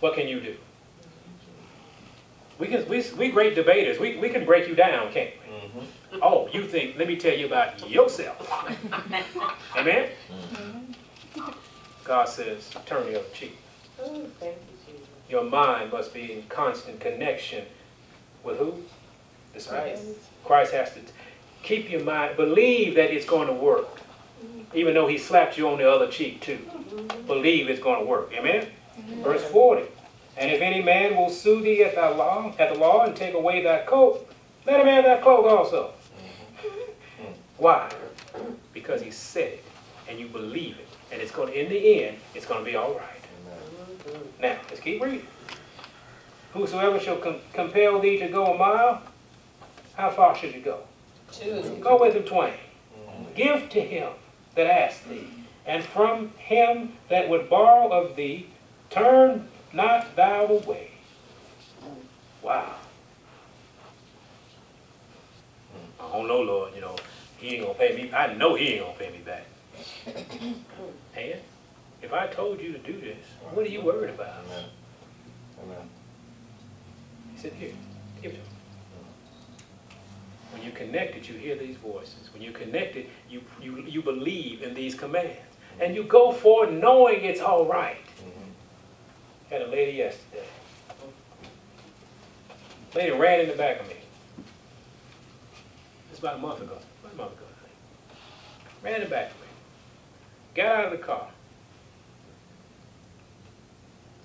[SPEAKER 1] what can you do? We can, we, we great debaters. We, we can break you down, can't we?
[SPEAKER 2] Mhm.
[SPEAKER 1] Oh, you think, let me tell you about yourself. Amen? Mm-hmm. God says, turn the other cheek.
[SPEAKER 3] Oh, thank you, Jesus.
[SPEAKER 1] Your mind must be in constant connection with who? The Spirit.
[SPEAKER 3] Christ.
[SPEAKER 1] Christ has to keep your mind, believe that it's going to work. Mm-hmm. Even though he slapped you on the other cheek too. Mm-hmm. Believe it's going to work. Amen? Verse 40. And if any man will sue thee at thy law, at the law and take away thy coat, let him have thy cloak also. Why? Because he said it and you believe it. And it's going to, in the end, it's going to be all right.
[SPEAKER 2] Amen.
[SPEAKER 1] Now, let's keep reading. Whosoever shall com- compel thee to go a mile, how far should you go?
[SPEAKER 3] Two.
[SPEAKER 1] Go with him twain. Give to him that asked thee, and from him that would borrow of thee, turn not thou away. Wow. I don't know, Lord, you know, he ain't gonna pay me, I know he ain't gonna pay me back. And if I told you to do this, what are you worried about?
[SPEAKER 2] Amen. Amen.
[SPEAKER 1] He said, here, give it to him. When you're connected, you hear these voices. When you're connected, you, you, you believe in these commands. And you go forward knowing it's all right.
[SPEAKER 2] Mhm.
[SPEAKER 1] Had a lady yesterday. Lady ran in the back of me. It's about a month ago. Month think. Ran the back of me. Got out of the car.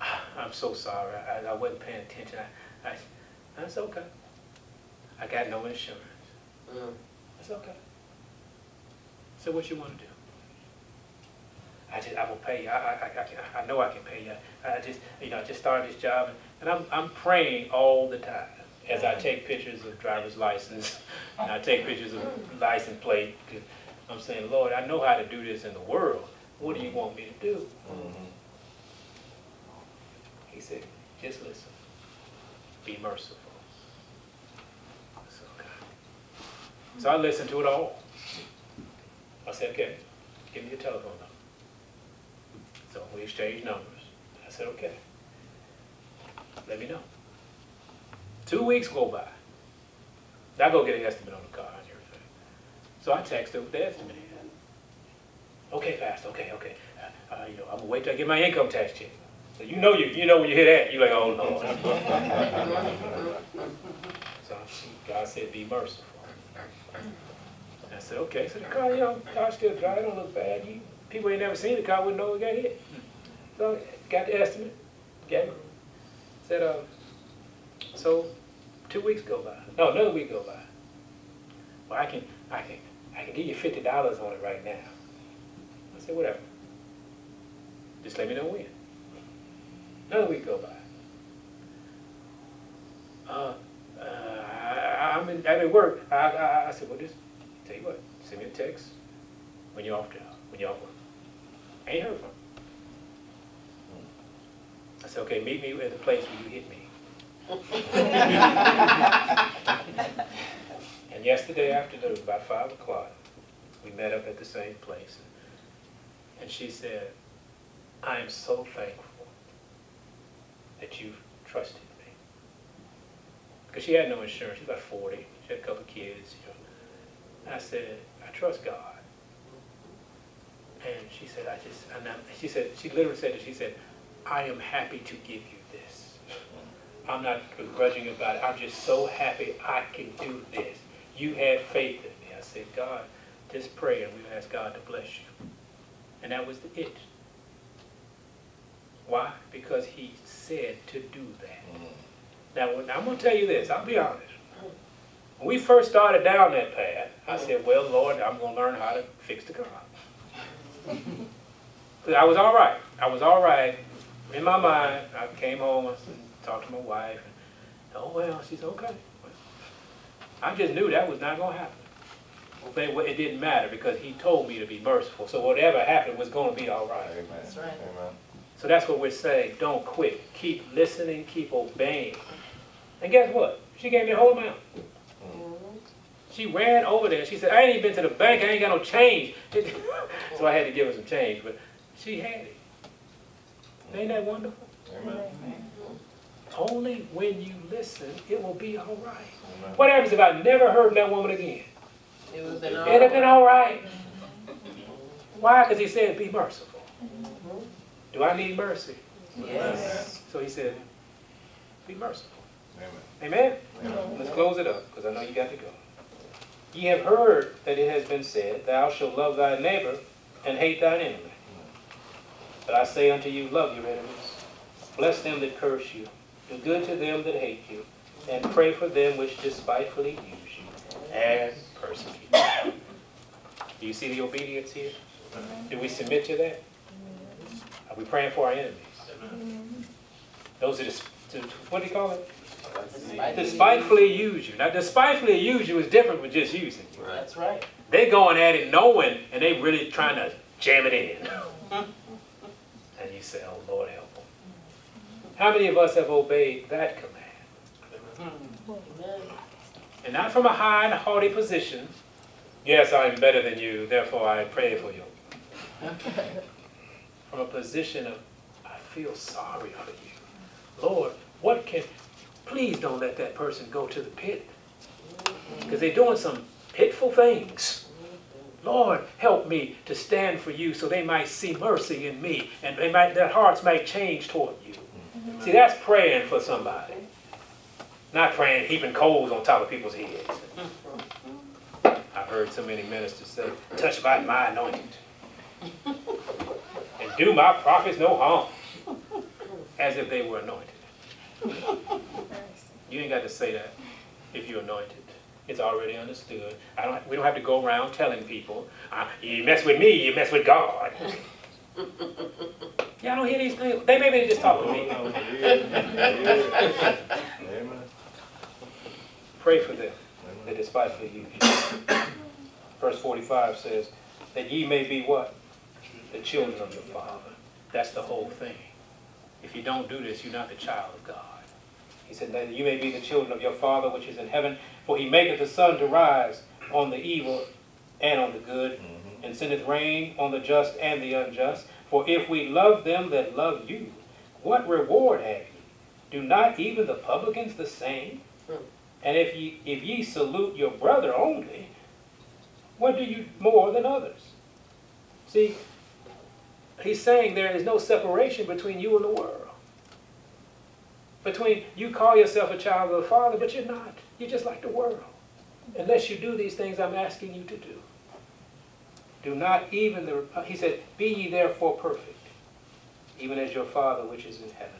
[SPEAKER 1] I'm so sorry. I, I wasn't paying attention. I, I, that's okay. I got no insurance.
[SPEAKER 3] Mm.
[SPEAKER 1] That's okay. So what you want to do? I just, I will pay you. I, I, I, I can- I know I can pay you. I just, you know, I just started this job, and I'm, I'm praying all the time as I take pictures of driver's license, and I take pictures of license plate. I'm saying, Lord, I know how to do this in the world. What do you want me to do?
[SPEAKER 2] Mhm.
[SPEAKER 1] He said, just listen. Be merciful. So I listened to it all. I said, okay, give me your telephone number. So we exchanged numbers. I said, okay. Let me know. Two weeks go by. I go get an estimate on the car and everything. So I text her with the estimate. Okay, fast, okay, okay. Uh, you know, I'm gonna wait till I get my income tax check. So you know you, you know when you hear that, you're like, oh Lord. So God said, be merciful. I said, okay. So the car, you know, car still driving, don't look bad. You, people ain't never seen the car wouldn't know it got hit. So, got the estimate, gave it. Said, uh, so, two weeks go by. No, another week go by. Well, I can, I can, I can give you fifty dollars on it right now. I said, whatever. Just let me know when. Another week go by. Uh, uh, I, I'm in, I'm at work. I, I, I said, well, just tell you what, send me a text when you're off job, when you're off work. I Ain't heard from him. I said, okay, meet me at the place where you hit me. And yesterday afternoon, about five o'clock, we met up at the same place. And she said, I am so thankful that you've trusted me. Because she had no insurance, she's about forty, she had a couple of kids, you know. I said, I trust God. And she said, I just, and I, she said, she literally said, she said, I am happy to give you. I'm not begrudging about it. I'm just so happy I can do this. You had faith in me. I said, God, just pray and we'll ask God to bless you. And that was the it. Why? Because he said to do that. Mm. Now, when- I'm going to tell you this. I'll be honest. When we first started down that path, I said, well, Lord, I'm going to learn how to fix the car. I was all right. I was all right. In my mind, I came home and talked to my wife. And, oh, well, she's okay. I just knew that was not going to happen. But it, it didn't matter because he told me to be merciful. So whatever happened was going to be all right.
[SPEAKER 2] Amen.
[SPEAKER 3] That's right.
[SPEAKER 2] Amen.
[SPEAKER 1] So that's what we're saying. Don't quit. Keep listening. Keep obeying. And guess what? She gave me the whole amount. Mm-hmm. She ran over there. She said, I ain't even been to the bank. I ain't got no change. so I had to give her some change. But she had it. Ain't that wonderful?
[SPEAKER 2] Amen.
[SPEAKER 1] Only when you listen, it will be all right.
[SPEAKER 2] Amen.
[SPEAKER 1] What happens if I never heard that woman again?
[SPEAKER 3] It would have been all
[SPEAKER 1] It'd been all right. Why? Because he said, be merciful. Do I need mercy?
[SPEAKER 3] Yes.
[SPEAKER 1] So he said, be merciful.
[SPEAKER 2] Amen.
[SPEAKER 1] Amen? Let's close it up, because I know you got to go. Ye have heard that it has been said, Thou shalt love thy neighbor and hate thine enemy. But I say unto you, love your enemies. Bless them that curse you. Do good to them that hate you. And pray for them which despitefully use you and persecute you. Do you see the obedience here? Do we submit to that? Are we praying for our enemies? Those that, to- what do you call it? Despitefully use you. Now, despitefully use you is different from just using you.
[SPEAKER 3] That's right.
[SPEAKER 1] They going at it knowing, and they really trying to jam it in. and you say, oh, Lord, help. How many of us have obeyed that command?
[SPEAKER 3] Amen.
[SPEAKER 1] And not from a high and haughty position. Yes, I'm better than you, therefore I pray for you. from a position of, I feel sorry for you. Lord, what can, please don't let that person go to the pit. Because they're doing some pitful things. Lord, help me to stand for you so they might see mercy in me and they might, their hearts might change toward you. See, that's praying for somebody. Not praying, heaping coals on top of people's heads. I've heard so many ministers say, touch my, my anointed. And do my prophets no harm. As if they were anointed. You ain't got to say that if you're anointed. It's already understood. I don't, we don't have to go around telling people, uh, you mess with me, you mess with God. Y'all don't hear these things? They maybe they just talk to me. Pray for them. that despitefully use you. Verse 45 says, that ye may be what? The children of your Father. That's the whole thing. If you don't do this, you're not the child of God. He said, that you may be the children of your Father which is in heaven, for he maketh the sun to rise on the evil and on the good,
[SPEAKER 2] Mhm.
[SPEAKER 1] And sendeth rain on the just and the unjust. For if we love them that love you, what reward have ye? Do not even the publicans the same? Hmm. And if ye, if ye salute your brother only, what do you more than others? See, he's saying there is no separation between you and the world. Between you call yourself a child of the Father, but you're not. You're just like the world. Unless you do these things I'm asking you to do. Do not even the, uh, he said, be ye therefore perfect, even as your Father which is in heaven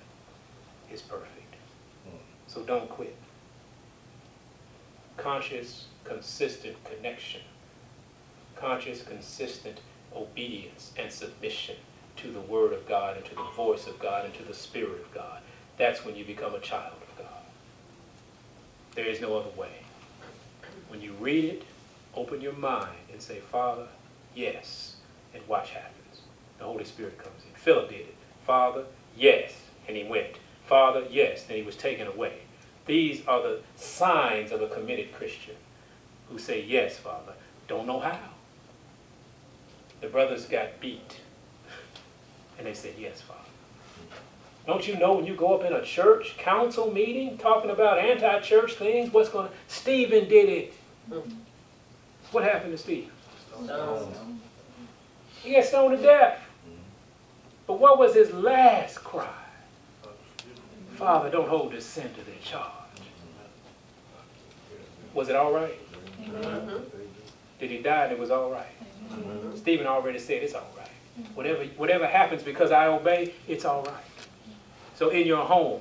[SPEAKER 1] is perfect. Hmm. So don't quit. Conscious, consistent connection. Conscious, consistent obedience and submission to the Word of God and to the voice of God and to the Spirit of God. That's when you become a child of God. There is no other way. When you read it, open your mind and say, Father, yes, and watch happens. The Holy Spirit comes in. Philip did it. Father, yes, and he went. Father, yes, and he was taken away. These are the signs of a committed Christian who say, yes, Father, don't know how. The brothers got beat, and they said, yes, Father. Don't you know when you go up in a church council meeting talking about anti-church things, what's going to, Stephen did it. Mm. What happened to Stephen? He got stoned to death. But what was his last cry? Father, don't hold this sin to their charge. Was it all right? Did he die and it was all right? Stephen already said it's all right. Whatever, whatever happens because I obey, it's all right. So in your home,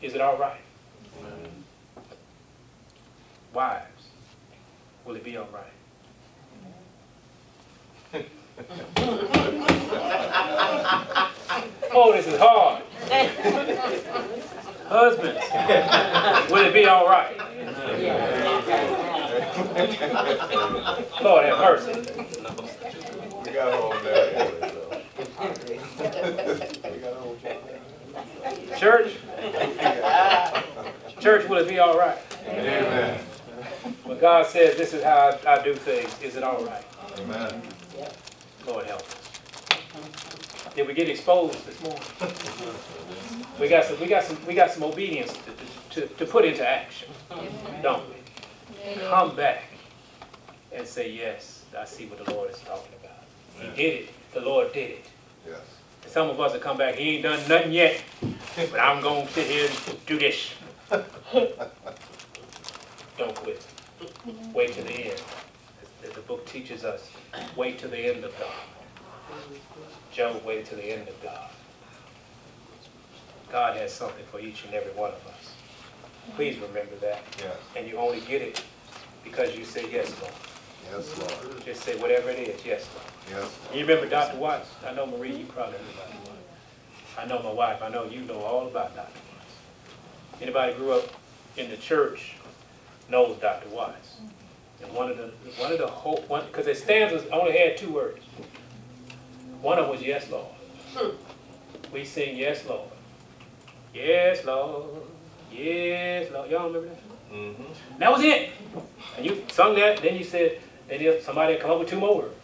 [SPEAKER 1] is it all right? Wives, will it be all right? Oh, this is hard. Husbands, will it be all right? Lord have mercy.
[SPEAKER 2] We got to hold that. We got to hold that.
[SPEAKER 1] Church, church, will it be all right?
[SPEAKER 2] Amen.
[SPEAKER 1] When God says this is how I, I do things, is it all right?
[SPEAKER 2] Amen.
[SPEAKER 1] Lord help us. Did we get exposed this morning? We got some, we got some, we got some obedience to, to, to put into action, don't we? Come back and say, yes, I see what the Lord is talking about. He did it. The Lord did it.
[SPEAKER 2] Yes.
[SPEAKER 1] And Some of us will come back, he ain't done nothing yet, but I'm gonna sit here and do this. Don't quit. Wait to the end. As the book teaches us, wait to the end of God. Job waited to the end of God. God has something for each and every one of us. Please remember that.
[SPEAKER 2] Yes.
[SPEAKER 1] And you only get it because you say, yes, Lord.
[SPEAKER 2] Yes, Lord.
[SPEAKER 1] Just say whatever it is, yes, Lord.
[SPEAKER 2] Yes.
[SPEAKER 1] You remember Dr. Watts? I know Marie, you probably about Dr. Watts. I know my wife, I know you know all about Dr. Watts. Anybody grew up in the church knows Dr. Watts. And one of the, one of the hope, one, because his stanzas only had two words. One of them was yes, Lord. We sing yes, Lord. Yes, Lord. Yes, Lord. Y'all remember that?
[SPEAKER 2] Mm-hmm.
[SPEAKER 1] That was it. And you sung that, then you said, then you- somebody come up with two more words.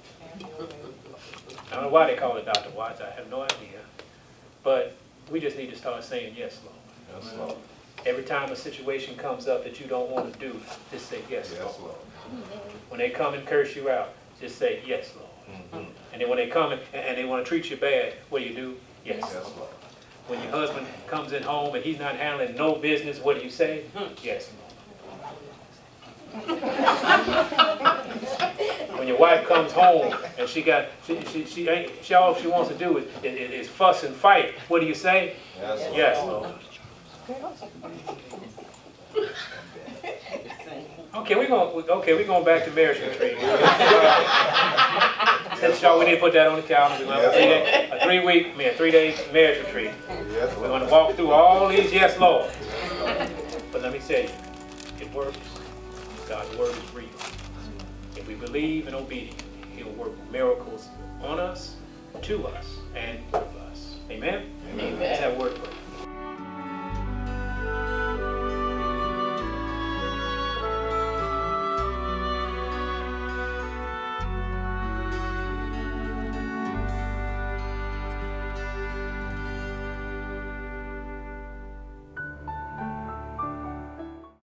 [SPEAKER 1] I don't know why they call it Dr. Watts, I have no idea. But we just need to start saying, yes, Lord.
[SPEAKER 2] Yes, Lord.
[SPEAKER 1] Every time a situation comes up that you don't want to do, just say, yes,
[SPEAKER 2] Yes,
[SPEAKER 1] Lord.
[SPEAKER 2] Lord.
[SPEAKER 1] When they come and curse you out, just say, yes, Lord.
[SPEAKER 2] Mm-hmm.
[SPEAKER 1] And then when they come and, and they want to treat you bad, what do you do? Yes,
[SPEAKER 2] Yes,
[SPEAKER 1] Lord.
[SPEAKER 2] Lord.
[SPEAKER 1] When your husband comes in home and he's not handling no business, what do you say? Yes, Lord. When your wife comes home and she got, she, she, she ain't, she, all she wants to do is, is, is fuss and fight, what do you say?
[SPEAKER 2] Yes, Lord.
[SPEAKER 1] Yes, Lord. Okay, we're going, okay, we're going back to marriage retreat. Since y'all, we need to put that on the calendar, we're gonna have a three-day, a three-week, I mean, a three-day marriage retreat.
[SPEAKER 2] Yes,
[SPEAKER 1] We're gonna walk through all these yes, Lord. But let me tell you, it works. God's word is real. If we believe and obedient, he'll work miracles on us, to us, and with us. Amen?
[SPEAKER 3] Amen.
[SPEAKER 1] Let's have word for it.